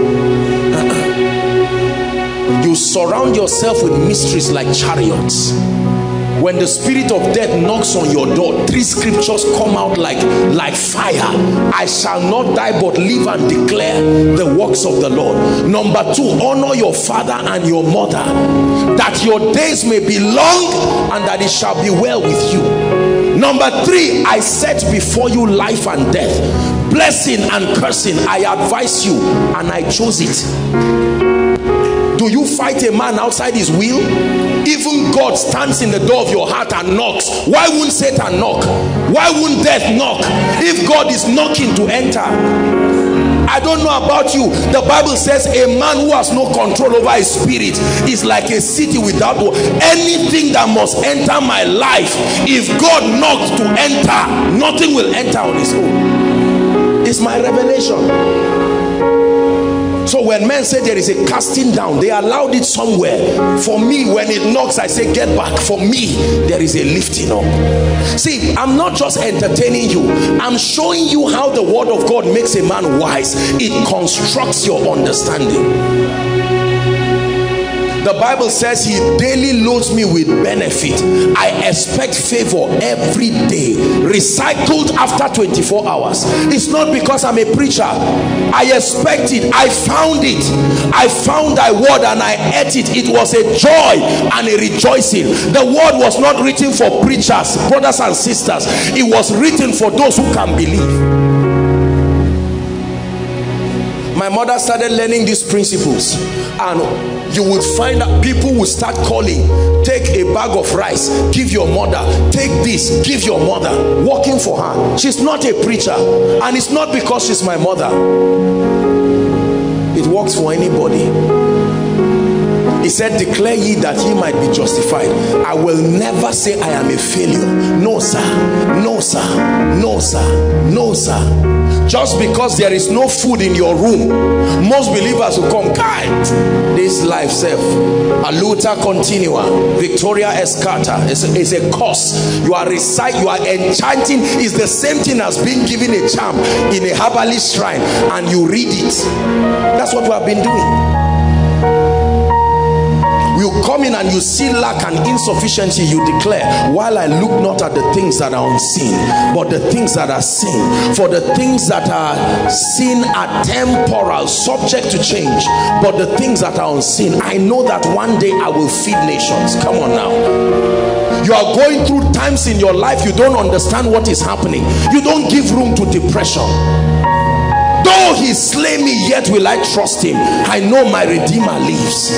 uh -uh. you surround yourself with mysteries like chariots when the spirit of death knocks on your door three scriptures come out like like fire. I shall not die but live and declare the works of the lord. Number two honor your father and your mother that your days may be long and that it shall be well with you. Number three i set before you life and death. Blessing and cursing i advise you and i chose it do you fight a man outside his will even god stands in the door of your heart and knocks why wouldn't satan knock why wouldn't death knock if god is knocking to enter I don't know about you. The Bible says a man who has no control over his spirit is like a city without war. Anything that must enter my life, if God knocks to enter, nothing will enter on his own. It's my revelation. So when men say there is a casting down, they allowed it somewhere. For me, when it knocks, I say, get back. For me, there is a lifting up. See, I'm not just entertaining you. I'm showing you how the word of God makes a man wise. It constructs your understanding the bible says he daily loads me with benefit. I expect favor every day recycled after 24 hours. It's not because i'm a preacher. I expect it. I found it. I found thy word and i ate it. It was a joy and a rejoicing. The word was not written for preachers brothers and sisters. It was written for those who can believe. My mother started learning these principles and you would find that people will start calling. Take a bag of rice. Give your mother. Take this. Give your mother. Working for her. She's not a preacher. And it's not because she's my mother. It works for anybody. He said declare ye that ye might be justified. I will never say i am a failure. No sir. No sir. No sir. No sir just because there is no food in your room most believers will come kind this life self aluta continua victoria escata is, is a curse. You are recite you are enchanting. Is the same thing as being given a charm in a herbalist shrine and you read it. That's what we have been doing come in and you see lack and insufficiency you declare while I look not at the things that are unseen but the things that are seen. For the things that are seen are temporal subject to change but the things that are unseen I know that one day I will feed nations. Come on now. You are going through times in your life you don't understand what is happening. You don't give room to depression. Though he slay me yet will I trust him. I know my redeemer lives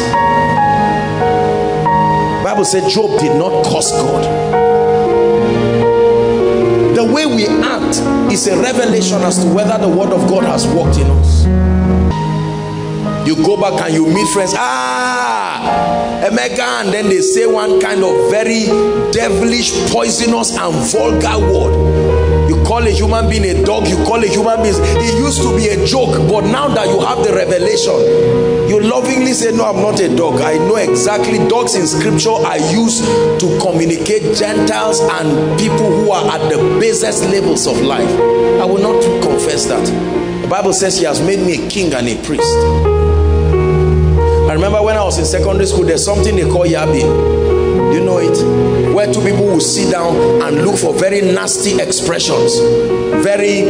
Bible said Job did not curse God. The way we act is a revelation as to whether the word of God has worked in us. You go back and you meet friends, ah, Emeka, and then they say one kind of very devilish, poisonous, and vulgar word. Call a human being a dog, you call a human being, it used to be a joke, but now that you have the revelation, you lovingly say no i'm not a dog i know exactly dogs in scripture are used to communicate gentiles and people who are at the basest levels of life i will not confess that the Bible says he has made me a king and a priest. I remember when I was in secondary school, there's something they call yabbing. It? Where two people will sit down and look for very nasty expressions, very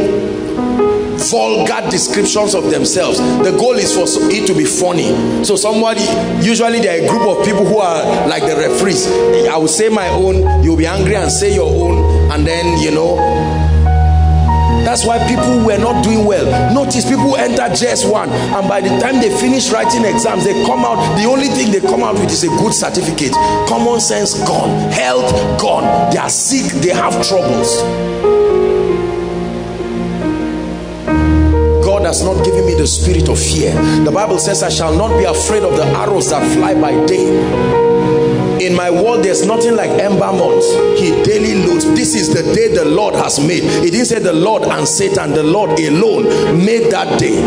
vulgar descriptions of themselves the goal is for it to be funny so somebody usually there are a group of people who are like the referees i will say my own you'll be angry and say your own and then you know that's why people were not doing well. Notice people enter js1 and by the time they finish writing exams they come out. The only thing they come out with is a good certificate. Common sense gone. Health gone. They are sick. They have troubles. God has not given me the spirit of fear. The Bible says I shall not be afraid of the arrows that fly by day. In my world, there's nothing like ember months. He daily loads. This is the day the Lord has made. He didn't say the Lord and Satan. The Lord alone made that day.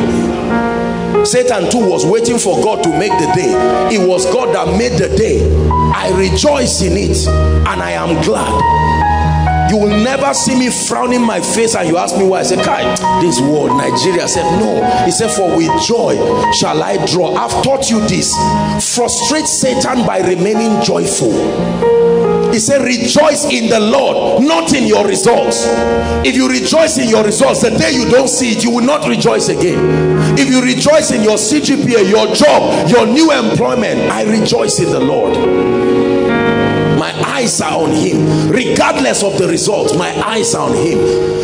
Satan too was waiting for God to make the day. It was God that made the day. I rejoice in it and I am glad you will never see me frowning my face and you ask me why. I say Kai this world Nigeria. I said no. He said for with joy shall I draw. I've taught you this. Frustrate Satan by remaining joyful. He said rejoice in the Lord not in your results. If you rejoice in your results the day you don't see it you will not rejoice again. If you rejoice in your CGPA your job your new employment I rejoice in the Lord eyes are on him. Regardless of the results my eyes are on him.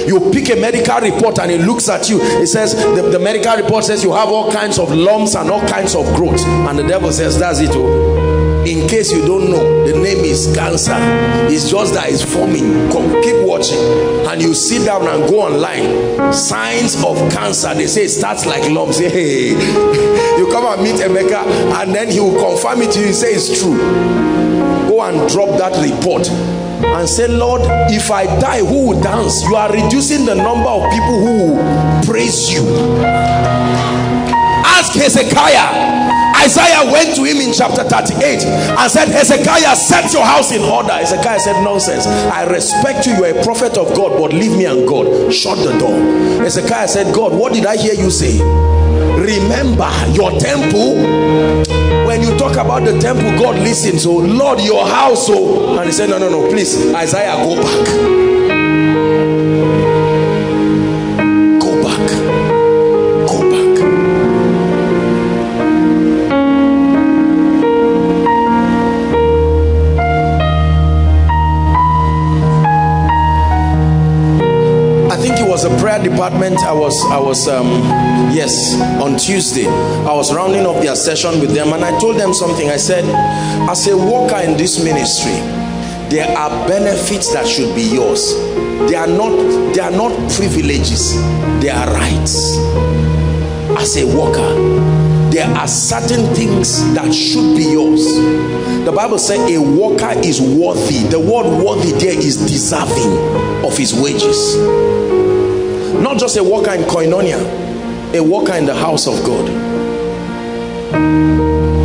You pick a medical report and it looks at you. It says the, the medical report says you have all kinds of lumps and all kinds of growth and the devil says that's it oh. In case you don't know the name is cancer. It's just that it's forming. Come, keep watching. And you sit down and go online. Signs of cancer. They say it starts like lumps. [LAUGHS] Hey you come and meet Emeka and then he will confirm it to you. Say it's true and drop that report and say lord if i die who will dance? You are reducing the number of people who praise you. Ask hezekiah Isaiah went to him in chapter 38 and said, Hezekiah, set your house in order. Hezekiah said, Nonsense. I respect you. You're a prophet of God, but leave me and God. Shut the door. Hezekiah said, God, what did I hear you say? Remember your temple when you talk about the temple God listens so Lord your house oh and he said no no no please Isaiah go back department i was i was um yes on tuesday. I was rounding up their session with them and i told them something. I said as a worker in this ministry there are benefits that should be yours. They are not they are not privileges. They are rights. As a worker there are certain things that should be yours. The bible says a worker is worthy. The word worthy there is deserving of his wages not just a worker in koinonia a worker in the house of god.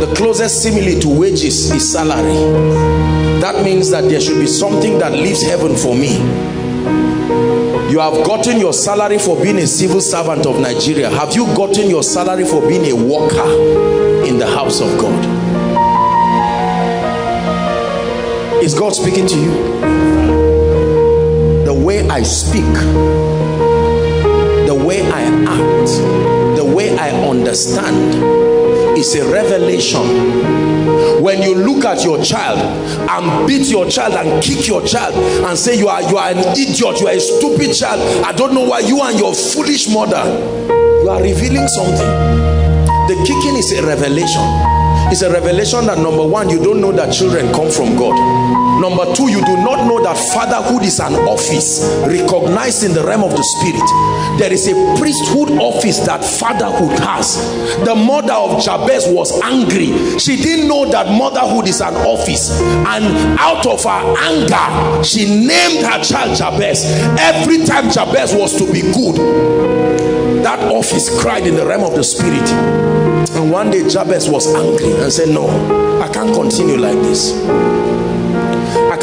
The closest simile to wages is salary. That means that there should be something that leaves heaven for me. You have gotten your salary for being a civil servant of Nigeria. Have you gotten your salary for being a worker in the house of God? Is God speaking to you? The way I speak way I act, the way I understand is a revelation. When you look at your child and beat your child and kick your child and say you are you are an idiot, you are a stupid child, I don't know why you and your foolish mother, you are revealing something. The kicking is a revelation. It's a revelation that number one, you don't know that children come from God Number two, you do not know that fatherhood is an office recognized in the realm of the spirit. There is a priesthood office that fatherhood has. The mother of Jabez was angry. She didn't know that motherhood is an office. And out of her anger, she named her child Jabez. Every time Jabez was to be good, that office cried in the realm of the spirit. And one day Jabez was angry and said, no, I can't continue like this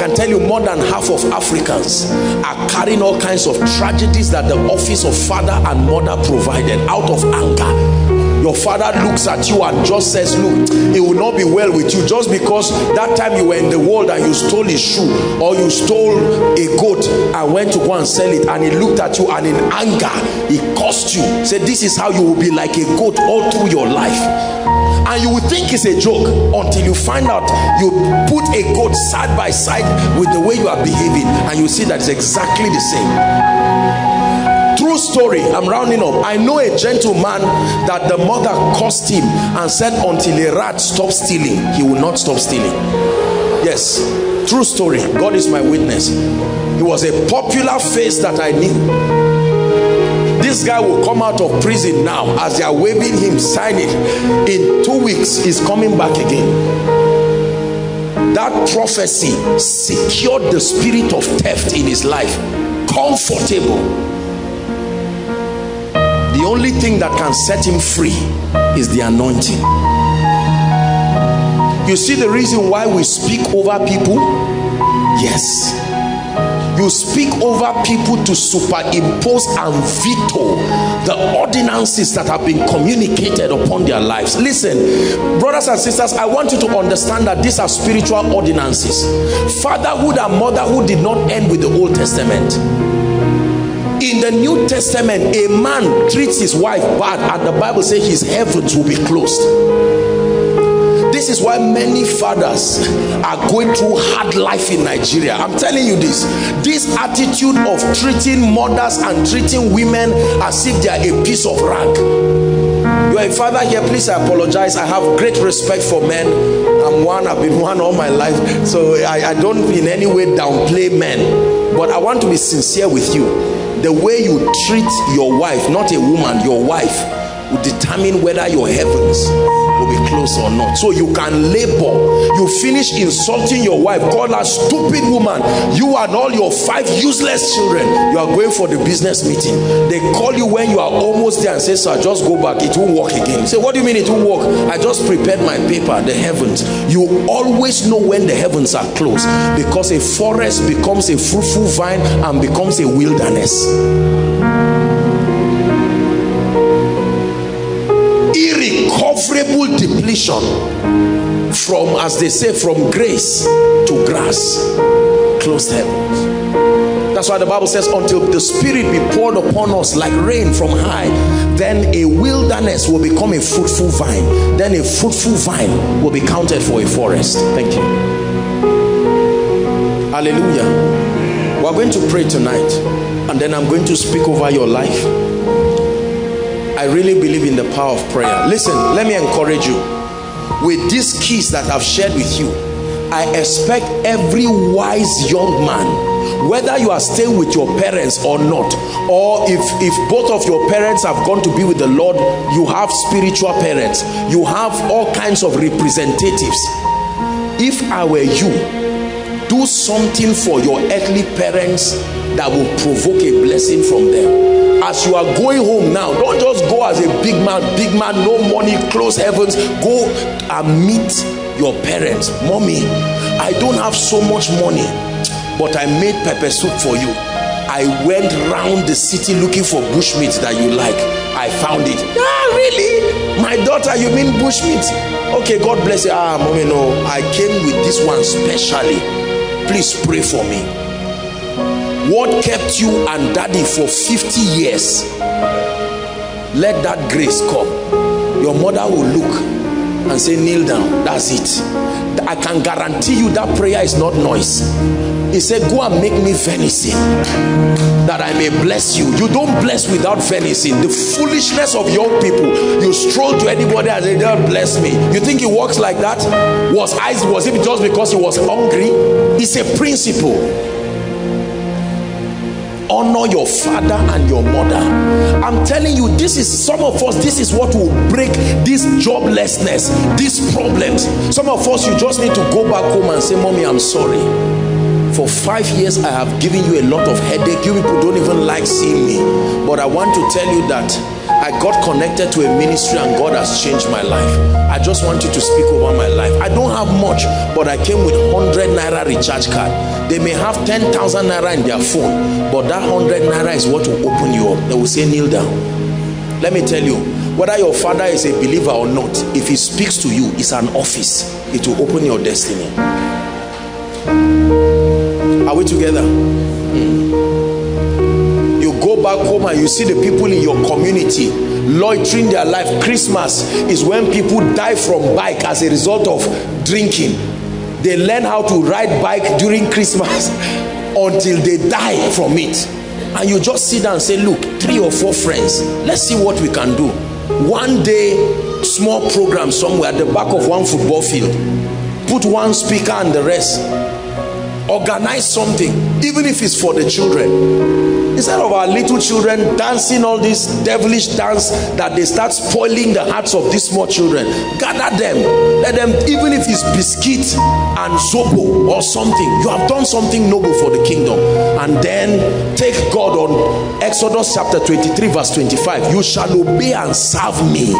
can tell you more than half of Africans are carrying all kinds of tragedies that the office of father and mother provided out of anger your father looks at you and just says look it will not be well with you just because that time you were in the world and you stole his shoe or you stole a goat and went to go and sell it and he looked at you and in anger he cursed you. Said this is how you will be like a goat all through your life. And you will think it's a joke until you find out you put a goat side by side with the way you are behaving and you see that it's exactly the same true story i'm rounding up. I know a gentleman that the mother cursed him and said until a rat stops stealing he will not stop stealing. Yes true story. God is my witness. He was a popular face that i knew. This guy will come out of prison now as they are waving him sign it. In two weeks he's coming back again. That prophecy secured the spirit of theft in his life. Comfortable the only thing that can set him free is the anointing. You see the reason why we speak over people? Yes. You speak over people to superimpose and veto the ordinances that have been communicated upon their lives. Listen brothers and sisters i want you to understand that these are spiritual ordinances. Fatherhood and motherhood did not end with the old testament in the new testament a man treats his wife bad and the bible says his heavens will be closed. This is why many fathers are going through hard life in nigeria. I'm telling you this. This attitude of treating mothers and treating women as if they are a piece of rag. You are a father here please i apologize. I have great respect for men. I'm one i've been one all my life. So i, I don't in any way downplay men. But i want to be sincere with you the way you treat your wife not a woman your wife will determine whether your heavens will be close or not. So you can labor. You finish insulting your wife call her stupid woman. You and all your five useless children you are going for the business meeting. They call you when you are almost there and say sir just go back. It won't work again. You say what do you mean it won't work? I just prepared my paper the heavens. You always know when the heavens are closed because a forest becomes a fruitful vine and becomes a wilderness depletion from as they say from grace to grass. Closed heavens that's why the bible says until the spirit be poured upon us like rain from high then a wilderness will become a fruitful vine. Then a fruitful vine will be counted for a forest. Thank you. Hallelujah. We're going to pray tonight and then i'm going to speak over your life. I really believe in the power of prayer. Listen, let me encourage you. With these keys that I've shared with you, I expect every wise young man, whether you are staying with your parents or not, or if, if both of your parents have gone to be with the Lord, you have spiritual parents, you have all kinds of representatives. If I were you, do something for your earthly parents that will provoke a blessing from them. As you are going home now don't just go as a big man big man no money close heavens. Go and meet your parents. Mommy i don't have so much money but i made pepper soup for you. I went round the city looking for bushmeat that you like. I found it. Ah really? My daughter you mean bushmeat okay god bless you. Ah mommy no. I came with this one specially. Please pray for me what kept you and daddy for 50 years? Let that grace come. Your mother will look and say kneel down. That's it. I can guarantee you that prayer is not noise. He said go and make me venison that i may bless you. You don't bless without venison. The foolishness of young people you stroll to anybody and they don't bless me. You think it works like that? Was i was it just because he was hungry? It's a principle honor your father and your mother. I'm telling you this is some of us this is what will break this joblessness these problems some of us you just need to go back home and say mommy i'm sorry For five years, I have given you a lot of headache. You people don't even like seeing me. But I want to tell you that I got connected to a ministry and God has changed my life. I just want you to speak over my life. I don't have much, but I came with 100 naira recharge card. They may have 10,000 naira in their phone, but that 100 naira is what will open you up. They will say, kneel down. Let me tell you, whether your father is a believer or not, if he speaks to you, it's an office. It will open your destiny. Are we together? You go back home and you see the people in your community loitering their life. Christmas is when people die from bike as a result of drinking. They learn how to ride bike during Christmas [LAUGHS] until they die from it. And you just sit down and say, look, three or four friends, let's see what we can do. One day, small program somewhere at the back of one football field. Put one speaker and the rest organize something even if it's for the children. Instead of our little children dancing all this devilish dance that they start spoiling the hearts of these small children gather them. Let them even if it's biscuit and zobo or something you have done something noble for the kingdom. And then take god on exodus chapter 23 verse 25 you shall obey and serve me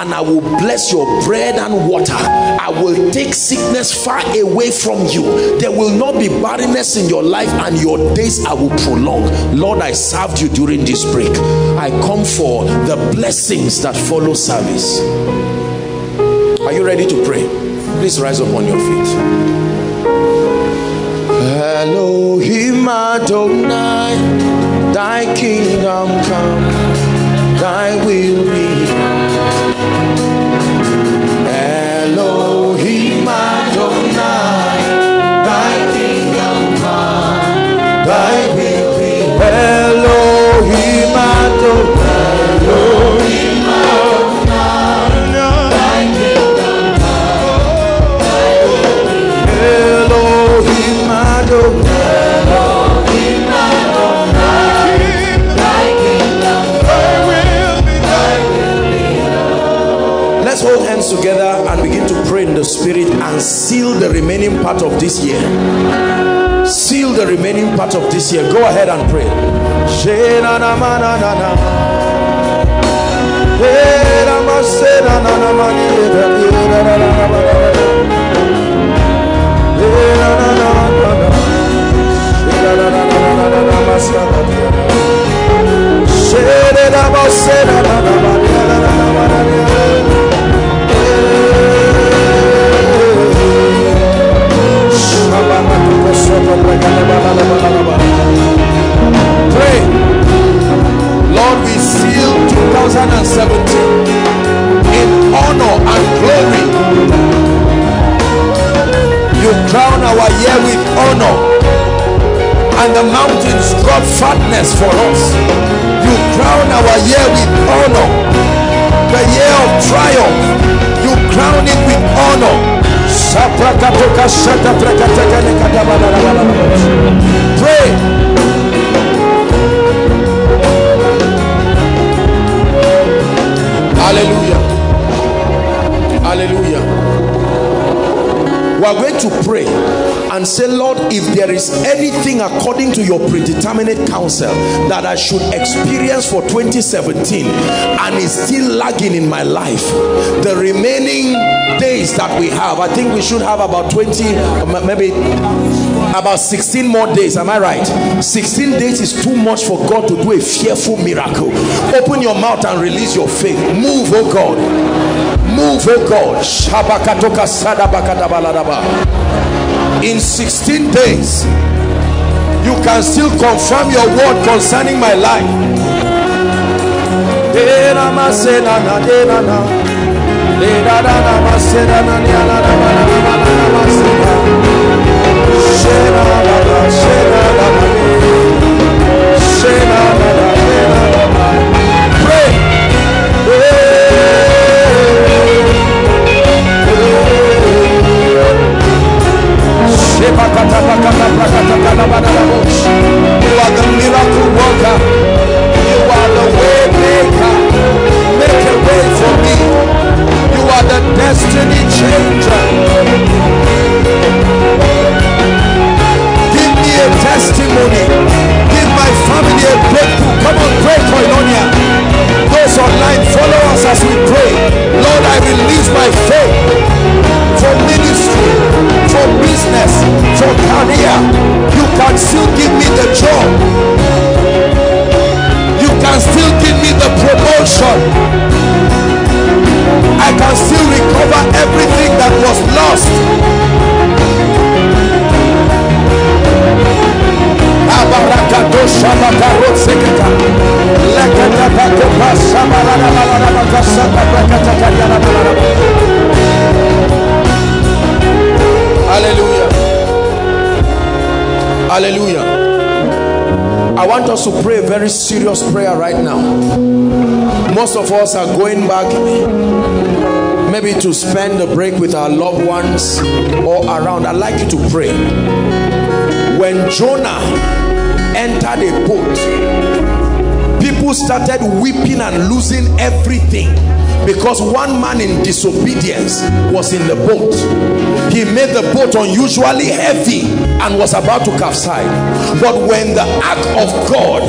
and I will bless your bread and water. I will take sickness far away from you. There will not be barrenness in your life and your days I will prolong. Lord, I served you during this break. I come for the blessings that follow service. Are you ready to pray? Please rise up on your feet. Elohim Adonai, thy kingdom come, thy will be spirit and seal the remaining part of this year seal the remaining part of this year go ahead and pray Pray. Lord, we seal 2017 in honor and glory. You crown our year with honor and the mountains drop fatness for us. You crown our year with honor. The year of triumph. You crown it with honor Pray. Hallelujah. Hallelujah. We are going to pray and say, Lord, if there is anything according to your predeterminate counsel that I should experience for 2017 and is still lagging in my life, the remaining days that we have, I think we should have about 20, maybe about 16 more days. Am I right? 16 days is too much for God to do a fearful miracle. Open your mouth and release your faith. Move, oh God. Move, oh God in 16 days you can still confirm your word concerning my life You are the miracle worker. You are the way maker. Make a way for me. You are the destiny changer. Give me a testimony. Give my family a breakthrough. Come on, pray Koinonia. Those online, follow us as we pray. Lord, I release my faith ministry, for business, for career. You can still give me the job. You can still give me the promotion. I can still recover everything that was lost. Hallelujah. Hallelujah. I want us to pray a very serious prayer right now. Most of us are going back maybe to spend the break with our loved ones or around. I'd like you to pray. When Jonah entered a boat people started weeping and losing everything because one man in disobedience was in the boat. He made the boat unusually heavy and was about to capsize. But when the ark of God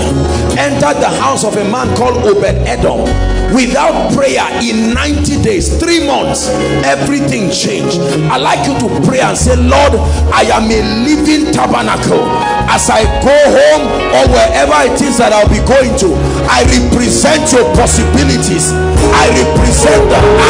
entered the house of a man called Obed-Edom without prayer in 90 days three months everything changed. I like you to pray and say lord i am a living tabernacle. As i go home or wherever it is that i'll be going to i represent your possibilities i represent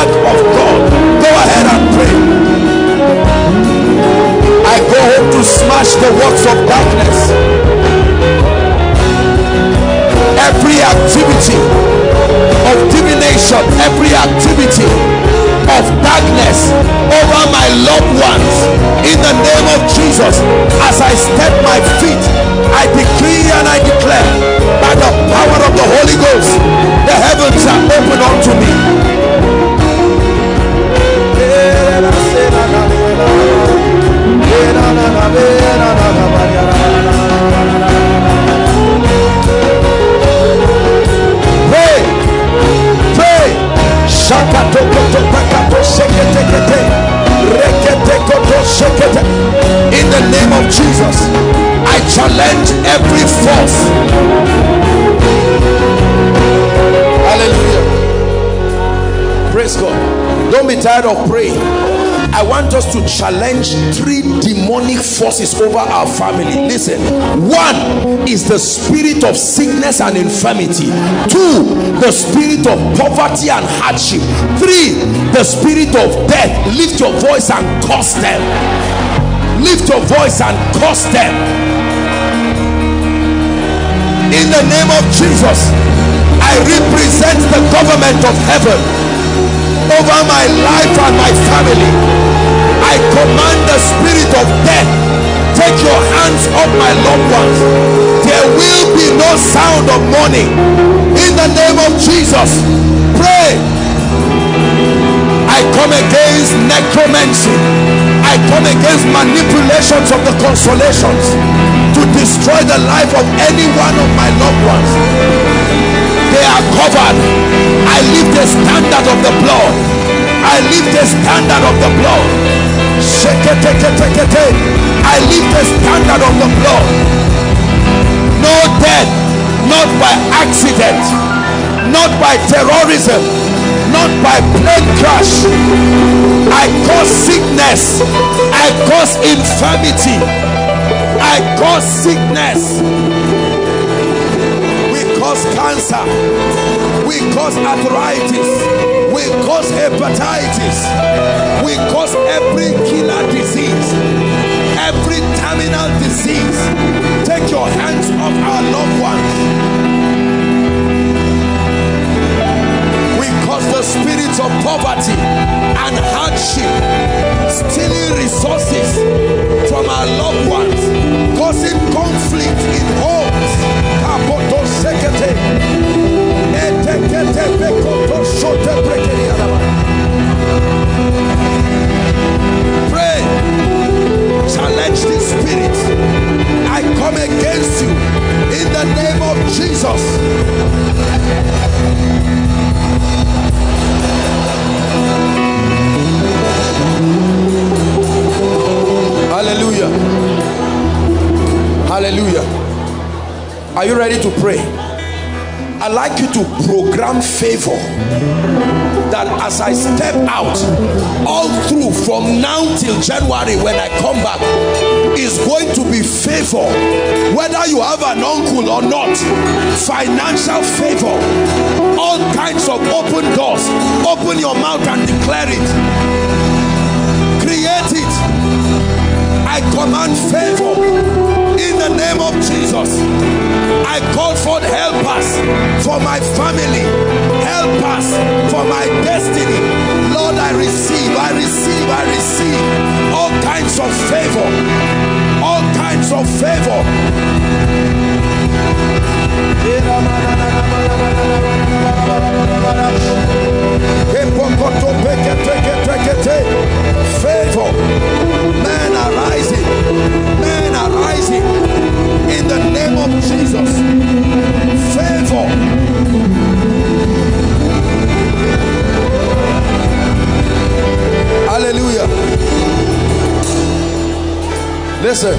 challenge three demonic forces over our family. Listen, one is the spirit of sickness and infirmity, two, the spirit of poverty and hardship, three, the spirit of death. Lift your voice and curse them. Lift your voice and curse them. In the name of Jesus, I represent the government of heaven over my life and my family. I command the spirit of death. Take your hands off my loved ones. There will be no sound of mourning. In the name of Jesus, pray. I come against necromancy. I come against manipulations of the consolations to destroy the life of any one of my loved ones they are covered i lift the standard of the blood i lift the standard of the blood i lift the standard of the blood no death not by accident not by terrorism not by plane crash. I cause sickness i cause infirmity i cause sickness. We cause cancer we cause arthritis we cause hepatitis. We cause every killer disease. Every terminal disease. Take your hands off our loved ones. We cause the spirits of poverty and hardship stealing resources from our loved ones causing conflict in homes pray challenge spirit I come against you in the name of Jesus Hallelujah. Hallelujah. Are you ready to pray? I'd like you to program favor that as I step out all through from now till January when I come back is going to be favor. Whether you have an uncle or not financial favor. All kinds of open doors. Open your mouth and declare it. Create it. I command favor in the name of Jesus. I call for helpers for my family, helpers for my destiny. Lord, I receive, I receive, I receive all kinds of favor, all kinds of favor. Favor, men are rising, men are rising in the name of Jesus. Favor. Hallelujah. Listen,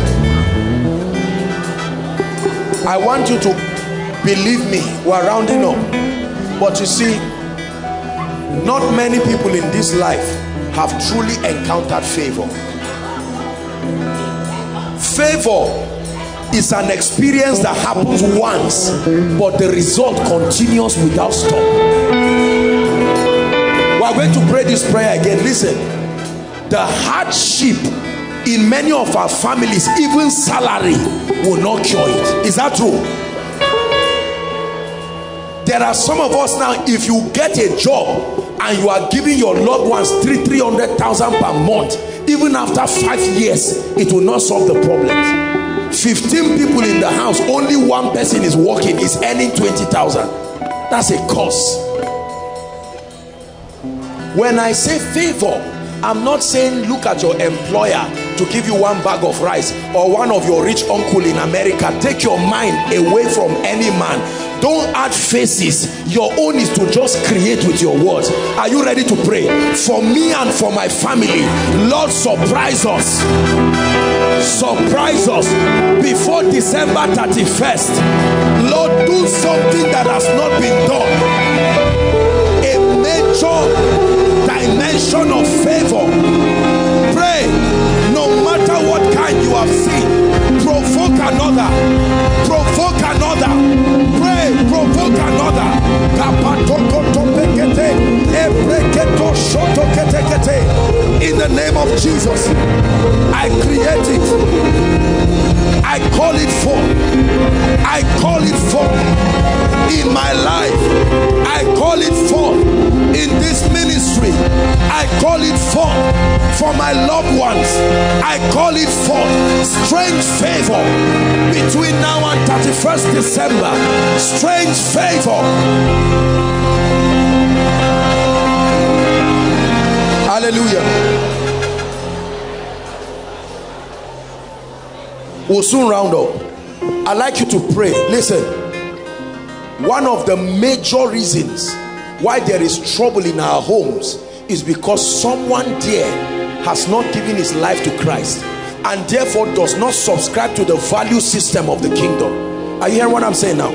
I want you to believe me, we're rounding up. But you see, not many people in this life have truly encountered favor. Favor is an experience that happens once, but the result continues without stop. We are going to pray this prayer again. Listen, the hardship in many of our families, even salary, will not cure it. Is that true? There are some of us now, if you get a job and you are giving your loved ones three, 300,000 per month, even after five years, it will not solve the problems. 15 people in the house only one person is working is earning 20,000 that's a cost when I say favor I'm not saying look at your employer to give you one bag of rice or one of your rich uncle in America. Take your mind away from any man. Don't add faces. Your own is to just create with your words. Are you ready to pray? For me and for my family Lord surprise us. Surprise us. Before December 31st Lord do something that has not been done. A major dimension of favor another. Provoke another. Pray provoke another in the name of Jesus I create it. I call it forth. I call it forth in my life. I call it forth in this ministry. I call it forth for my loved ones. I call it forth strange favor between now and 31st December. Strange favor hallelujah. We'll soon round up. I'd like you to pray. Listen. One of the major reasons why there is trouble in our homes is because someone there has not given his life to christ and therefore does not subscribe to the value system of the kingdom. Are you hearing what i'm saying now?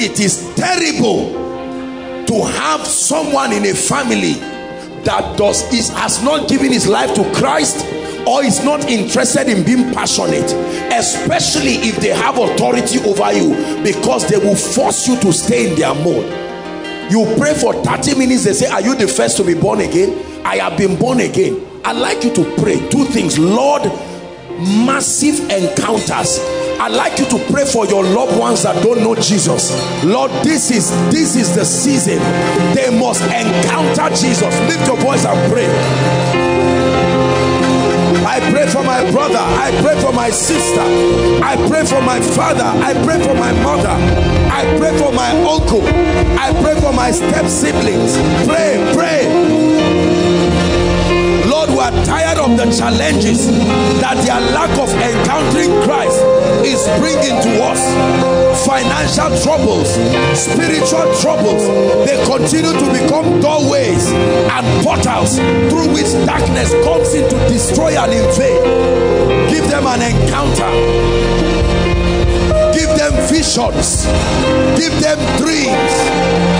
It is terrible to have someone in a family that does is has not given his life to christ or is not interested in being passionate especially if they have authority over you because they will force you to stay in their mode. You pray for 30 minutes they say are you the first to be born again? I have been born again. I'd like you to pray. Two things. Lord massive encounters I'd like you to pray for your loved ones that don't know Jesus. Lord, this is this is the season. They must encounter Jesus. Lift your voice and pray. I pray for my brother. I pray for my sister. I pray for my father. I pray for my mother. I pray for my uncle. I pray for my step siblings. Pray, pray. We are tired of the challenges that their lack of encountering Christ is bringing to us. Financial troubles, spiritual troubles, they continue to become doorways and portals through which darkness comes in to destroy and invade. Give them an encounter. Give them visions give them dreams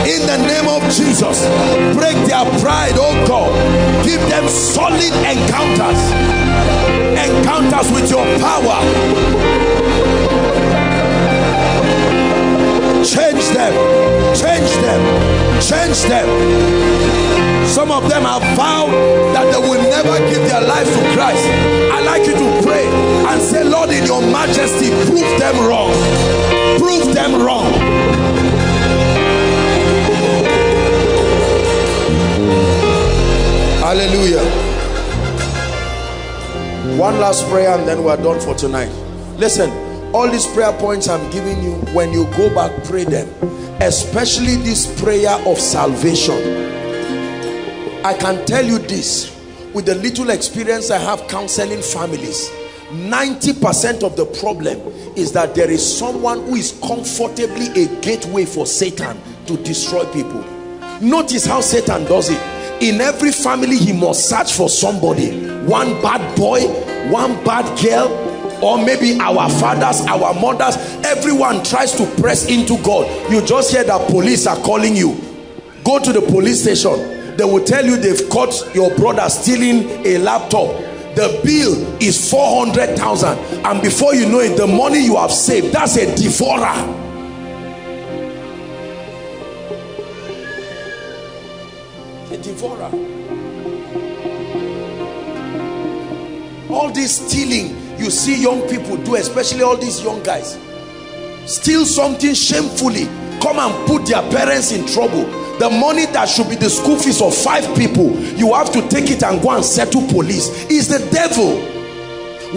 in the name of jesus break their pride oh god solid encounters. Encounters with your power. Change them. Change them. Change them. Some of them have vowed that they will never give their lives to christ. I like you to pray and say lord in your majesty prove them wrong. Prove them wrong hallelujah. One last prayer and then we're done for tonight. Listen all these prayer points i'm giving you when you go back pray them. Especially this prayer of salvation. I can tell you this with the little experience i have counseling families 90 percent of the problem is that there is someone who is comfortably a gateway for satan to destroy people. Notice how satan does it in every family he must search for somebody. One bad boy one bad girl or maybe our fathers our mothers. Everyone tries to press into god. You just hear that police are calling you. Go to the police station. They will tell you they've caught your brother stealing a laptop. The bill is 400,000 and before you know it the money you have saved that's a devourer devourer all this stealing you see young people do especially all these young guys. Steal something shamefully. Come and put their parents in trouble. The money that should be the school fees of five people you have to take it and go and settle police. Is the devil.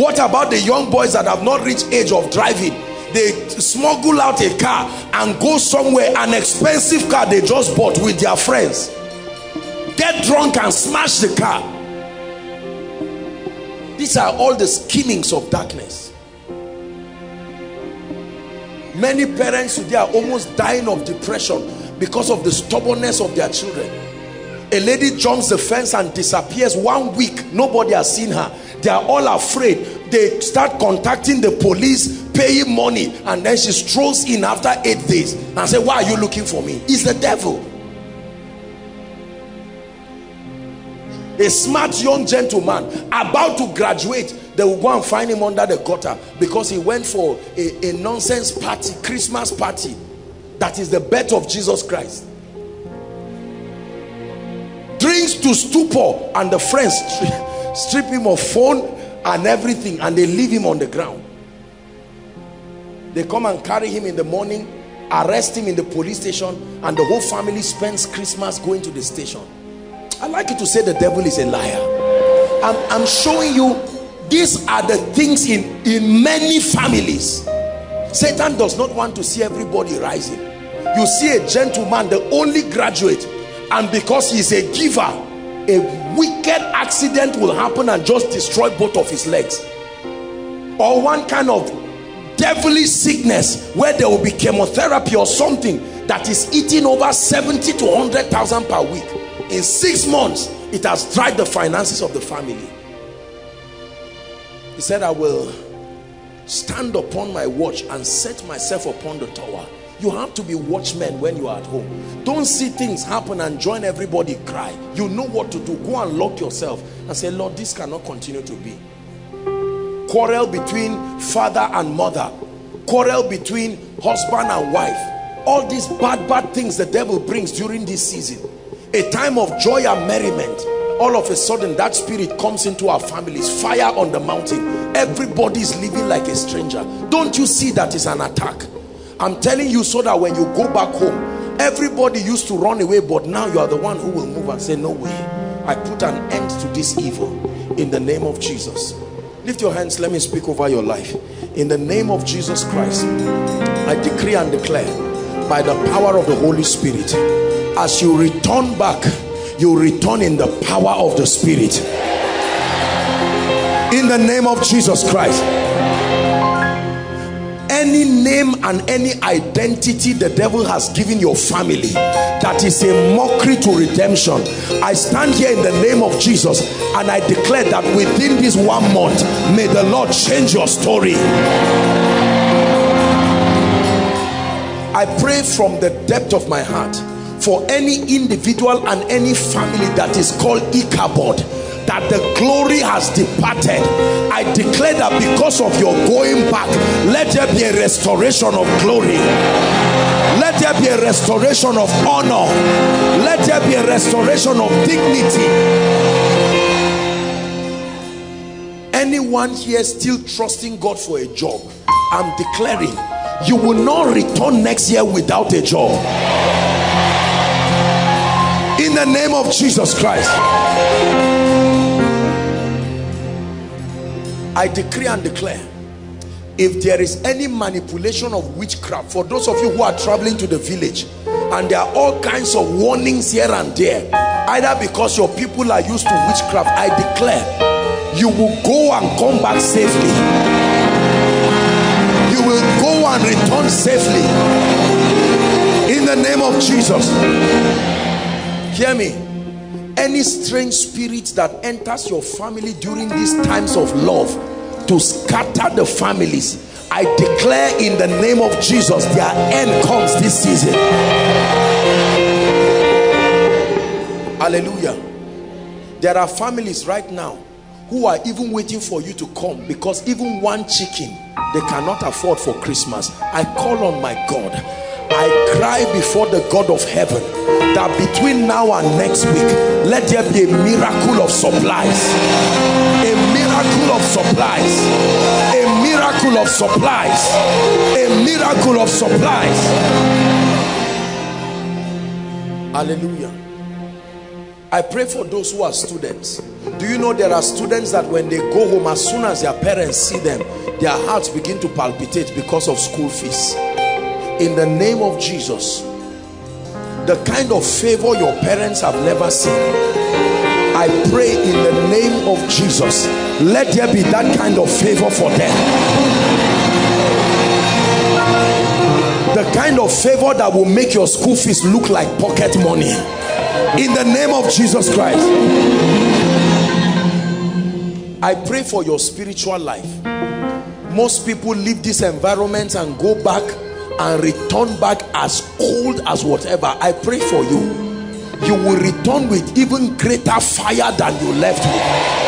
What about the young boys that have not reached age of driving? They smuggle out a car and go somewhere an expensive car they just bought with their friends get drunk and smash the car these are all the schemings of darkness. Many parents today are almost dying of depression because of the stubbornness of their children. A lady jumps the fence and disappears one week. Nobody has seen her. They are all afraid. They start contacting the police, paying money, and then she strolls in after eight days and say, why are you looking for me? It's the devil. A smart young gentleman about to graduate they will go and find him under the gutter because he went for a, a nonsense party christmas party that is the birth of jesus christ. Drinks to stupor and the friends strip him of phone and everything and they leave him on the ground. They come and carry him in the morning arrest him in the police station and the whole family spends christmas going to the station I like you to say the devil is a liar. I'm, I'm showing you these are the things in, in many families. Satan does not want to see everybody rising. You see a gentleman, the only graduate, and because he's a giver, a wicked accident will happen and just destroy both of his legs. Or one kind of devilish sickness where there will be chemotherapy or something that is eating over 70 to 100,000 per week in six months it has dried the finances of the family. He said i will stand upon my watch and set myself upon the tower. You have to be watchmen when you are at home. Don't see things happen and join everybody cry. You know what to do. Go and lock yourself and say lord this cannot continue to be. Quarrel between father and mother. Quarrel between husband and wife. All these bad bad things the devil brings during this season a time of joy and merriment. All of a sudden that spirit comes into our families. Fire on the mountain. Everybody is living like a stranger. Don't you see that is an attack? I'm telling you so that when you go back home everybody used to run away but now you are the one who will move and say no way. I put an end to this evil in the name of jesus. Lift your hands. Let me speak over your life. In the name of jesus christ i decree and declare by the power of the holy spirit as you return back you return in the power of the spirit. In the name of jesus christ. Any name and any identity the devil has given your family that is a mockery to redemption i stand here in the name of jesus and i declare that within this one month may the lord change your story. I pray from the depth of my heart for any individual and any family that is called Ichabod that the glory has departed. I declare that because of your going back let there be a restoration of glory. Let there be a restoration of honor. Let there be a restoration of dignity. Anyone here still trusting God for a job? I'm declaring you will not return next year without a job in the name of Jesus Christ. I decree and declare if there is any manipulation of witchcraft for those of you who are traveling to the village and there are all kinds of warnings here and there either because your people are used to witchcraft I declare you will go and come back safely. You will go and return safely. In the name of Jesus hear me. Any strange spirit that enters your family during these times of love to scatter the families I declare in the name of Jesus their end comes this season. Hallelujah. There are families right now who are even waiting for you to come because even one chicken they cannot afford for Christmas. I call on my God I cry before the God of heaven that between now and next week let there be a miracle of supplies. A miracle of supplies. A miracle of supplies. A miracle of supplies. Hallelujah. I pray for those who are students. Do you know there are students that when they go home as soon as their parents see them their hearts begin to palpitate because of school fees in the name of Jesus the kind of favor your parents have never seen I pray in the name of Jesus let there be that kind of favor for them. The kind of favor that will make your school fees look like pocket money. In the name of Jesus Christ. I pray for your spiritual life. Most people leave this environment and go back and return back as cold as whatever. I pray for you. You will return with even greater fire than you left with.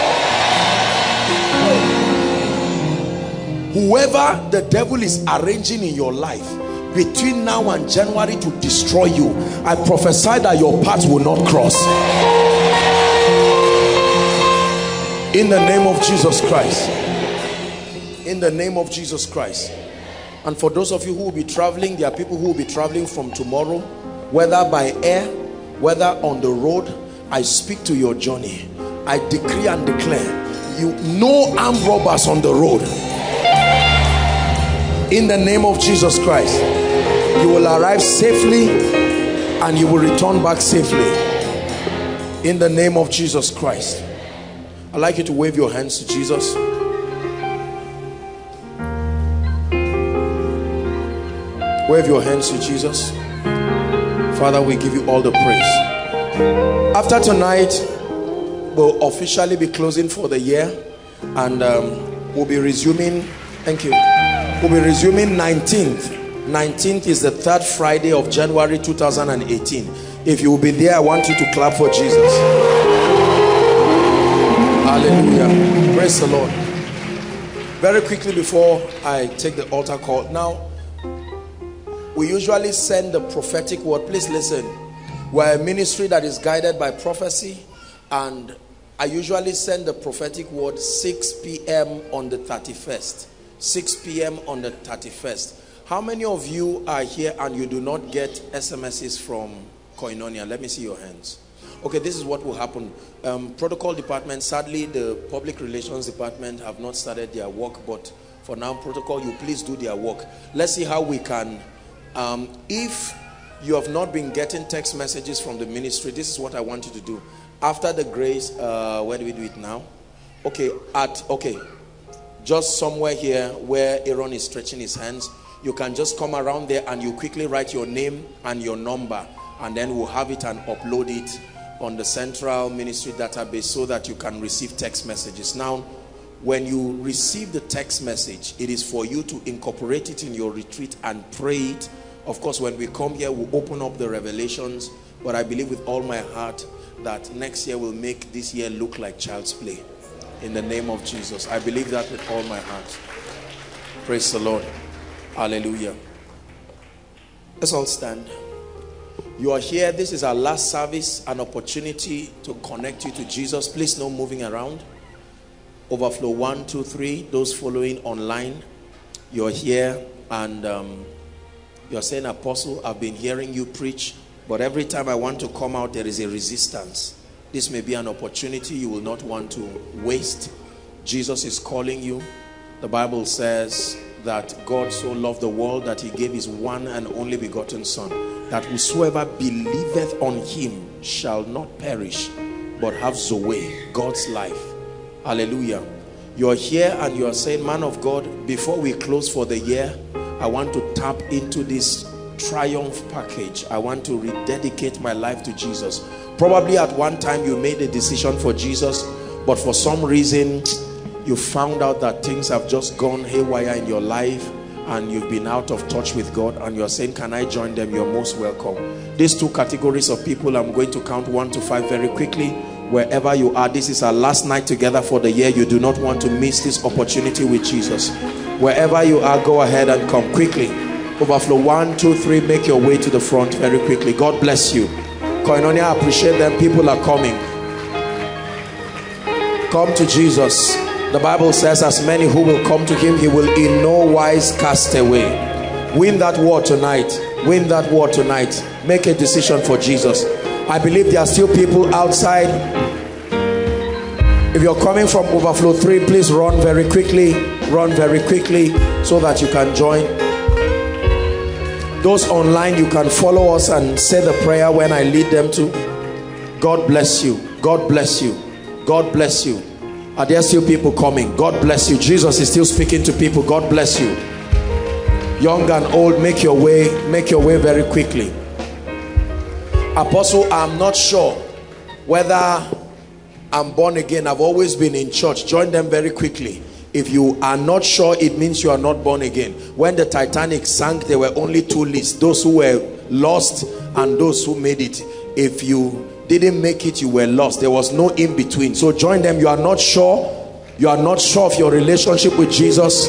Whoever the devil is arranging in your life between now and January to destroy you I prophesy that your paths will not cross. In the name of Jesus Christ. In the name of Jesus Christ and for those of you who will be traveling, there are people who will be traveling from tomorrow, whether by air, whether on the road. I speak to your journey. I decree and declare you no armed robbers on the road. In the name of Jesus Christ, you will arrive safely and you will return back safely. In the name of Jesus Christ. I'd like you to wave your hands to Jesus. Wave your hands to Jesus. Father, we give you all the praise. After tonight, we'll officially be closing for the year and um, we'll be resuming. Thank you. We'll be resuming 19th. 19th is the third Friday of January 2018. If you will be there, I want you to clap for Jesus. Hallelujah. Praise the Lord. Very quickly before I take the altar call. Now, we usually send the prophetic word. Please listen. We're a ministry that is guided by prophecy and I usually send the prophetic word 6 p.m. on the 31st 6 p.m. on the 31st how many of you are here and you do not get SMSs from Koinonia? Let me see your hands. Okay this is what will happen. Um, protocol department sadly the public relations department have not started their work but for now protocol you please do their work. Let's see how we can um, if you have not been getting text messages from the ministry this is what i want you to do. After the grace uh, where do we do it now? Okay at okay. Just somewhere here where aaron is stretching his hands. You can just come around there and you quickly write your name and your number. And then we'll have it and upload it on the central ministry database so that you can receive text messages. Now when you receive the text message it is for you to incorporate it in your retreat and pray it Of course, when we come here, we'll open up the revelations. But I believe with all my heart that next year will make this year look like child's play. In the name of Jesus. I believe that with all my heart. Praise the Lord. Hallelujah. Let's all stand. You are here. This is our last service, an opportunity to connect you to Jesus. Please no moving around. Overflow one, two, three. Those following online, you're here and um, you're saying, Apostle, I've been hearing you preach, but every time I want to come out, there is a resistance. This may be an opportunity you will not want to waste. Jesus is calling you. The Bible says that God so loved the world that he gave his one and only begotten son that whosoever believeth on him shall not perish but have Zoe, God's life. Hallelujah. You're here and you are saying, man of God, before we close for the year, I want to tap into this triumph package. I want to rededicate my life to Jesus. Probably at one time you made a decision for Jesus, but for some reason you found out that things have just gone haywire in your life and you've been out of touch with God and you're saying, can I join them? You're most welcome. These two categories of people, I'm going to count one to five very quickly. Wherever you are, this is our last night together for the year. You do not want to miss this opportunity with Jesus. Wherever you are, go ahead and come quickly. Overflow one, two, three, make your way to the front very quickly. God bless you. Koinonia, I appreciate them. People are coming. Come to Jesus. The Bible says, as many who will come to him, he will in no wise cast away. Win that war tonight. Win that war tonight. Make a decision for Jesus. I believe there are still people outside. If you're coming from Overflow 3, please run very quickly. Run very quickly so that you can join. Those online, you can follow us and say the prayer when I lead them to. God bless you. God bless you. God bless you. Are there still people coming? God bless you. Jesus is still speaking to people. God bless you. Young and old, make your way, make your way very quickly. Apostle, I'm not sure whether I'm born again. I've always been in church. Join them very quickly. If you are not sure, it means you are not born again. When the Titanic sank, there were only two lists. Those who were lost and those who made it. If you didn't make it you were lost. There was no in between so join them. You are not sure. You are not sure of your relationship with jesus.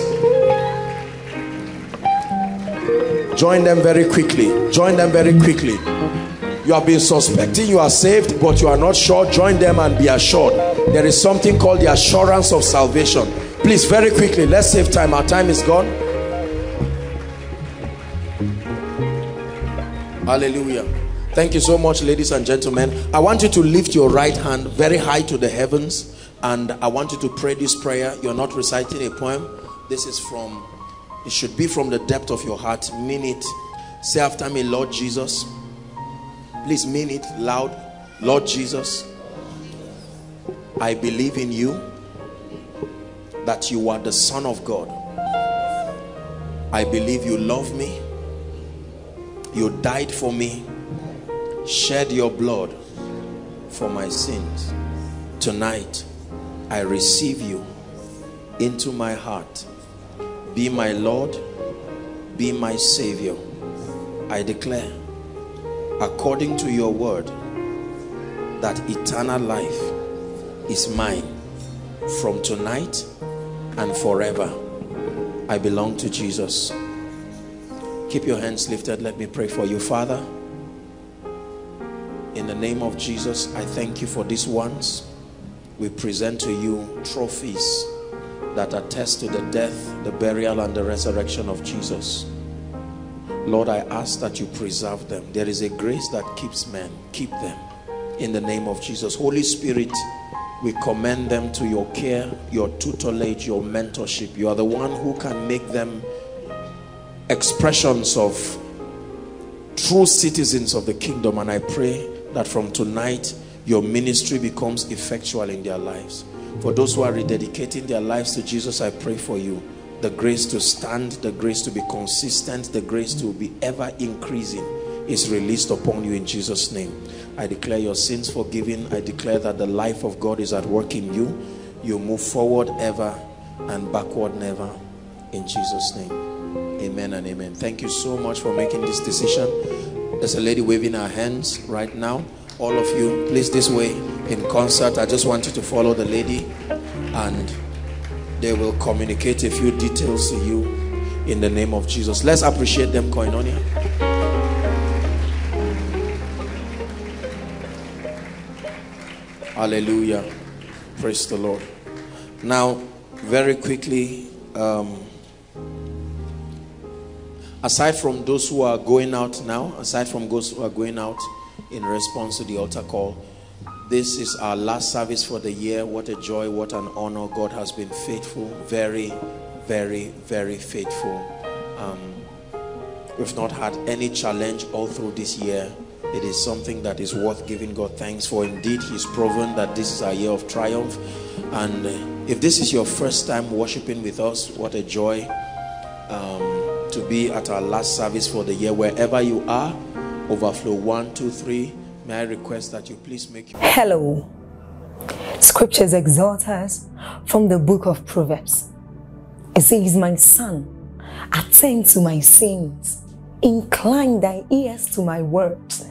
Join them very quickly. Join them very quickly. You have been suspecting you are saved but you are not sure. Join them and be assured. There is something called the assurance of salvation please very quickly let's save time our time is gone hallelujah Thank you so much, ladies and gentlemen. I want you to lift your right hand very high to the heavens and I want you to pray this prayer. You're not reciting a poem. This is from, it should be from the depth of your heart. Mean it. Say after me, Lord Jesus. Please mean it loud. Lord Jesus, I believe in you that you are the Son of God. I believe you love me. You died for me. Shed your blood for my sins. Tonight I receive you into my heart. Be my Lord. Be my Savior. I declare according to your word that eternal life is mine from tonight and forever I belong to Jesus keep your hands lifted let me pray for you father in the name of Jesus, I thank you for these ones. We present to you trophies that attest to the death, the burial, and the resurrection of Jesus. Lord, I ask that you preserve them. There is a grace that keeps men. Keep them in the name of Jesus. Holy Spirit, we commend them to your care, your tutelage, your mentorship. You are the one who can make them expressions of true citizens of the kingdom. And I pray that from tonight your ministry becomes effectual in their lives for those who are rededicating their lives to Jesus I pray for you the grace to stand the grace to be consistent the grace to be ever increasing is released upon you in Jesus name I declare your sins forgiven I declare that the life of God is at work in you you move forward ever and backward never in Jesus name Amen and amen. Thank you so much for making this decision. There's a lady waving her hands right now. All of you, please this way in concert. I just want you to follow the lady and they will communicate a few details to you in the name of Jesus. Let's appreciate them, Koinonia. Hallelujah. Praise the Lord. Now, very quickly, um, aside from those who are going out now, aside from those who are going out in response to the altar call, this is our last service for the year. What a joy, what an honor. God has been faithful, very, very, very faithful. Um, we've not had any challenge all through this year. It is something that is worth giving God thanks for. Indeed, He's proven that this is our year of triumph. And uh, if this is your first time worshiping with us, what a joy um, to be at our last service for the year. Wherever you are, overflow one, two, three May I request that you please make your Hello. Scriptures exhort us from the book of Proverbs. It says, My son, attend to my sayings, incline thy ears to my words.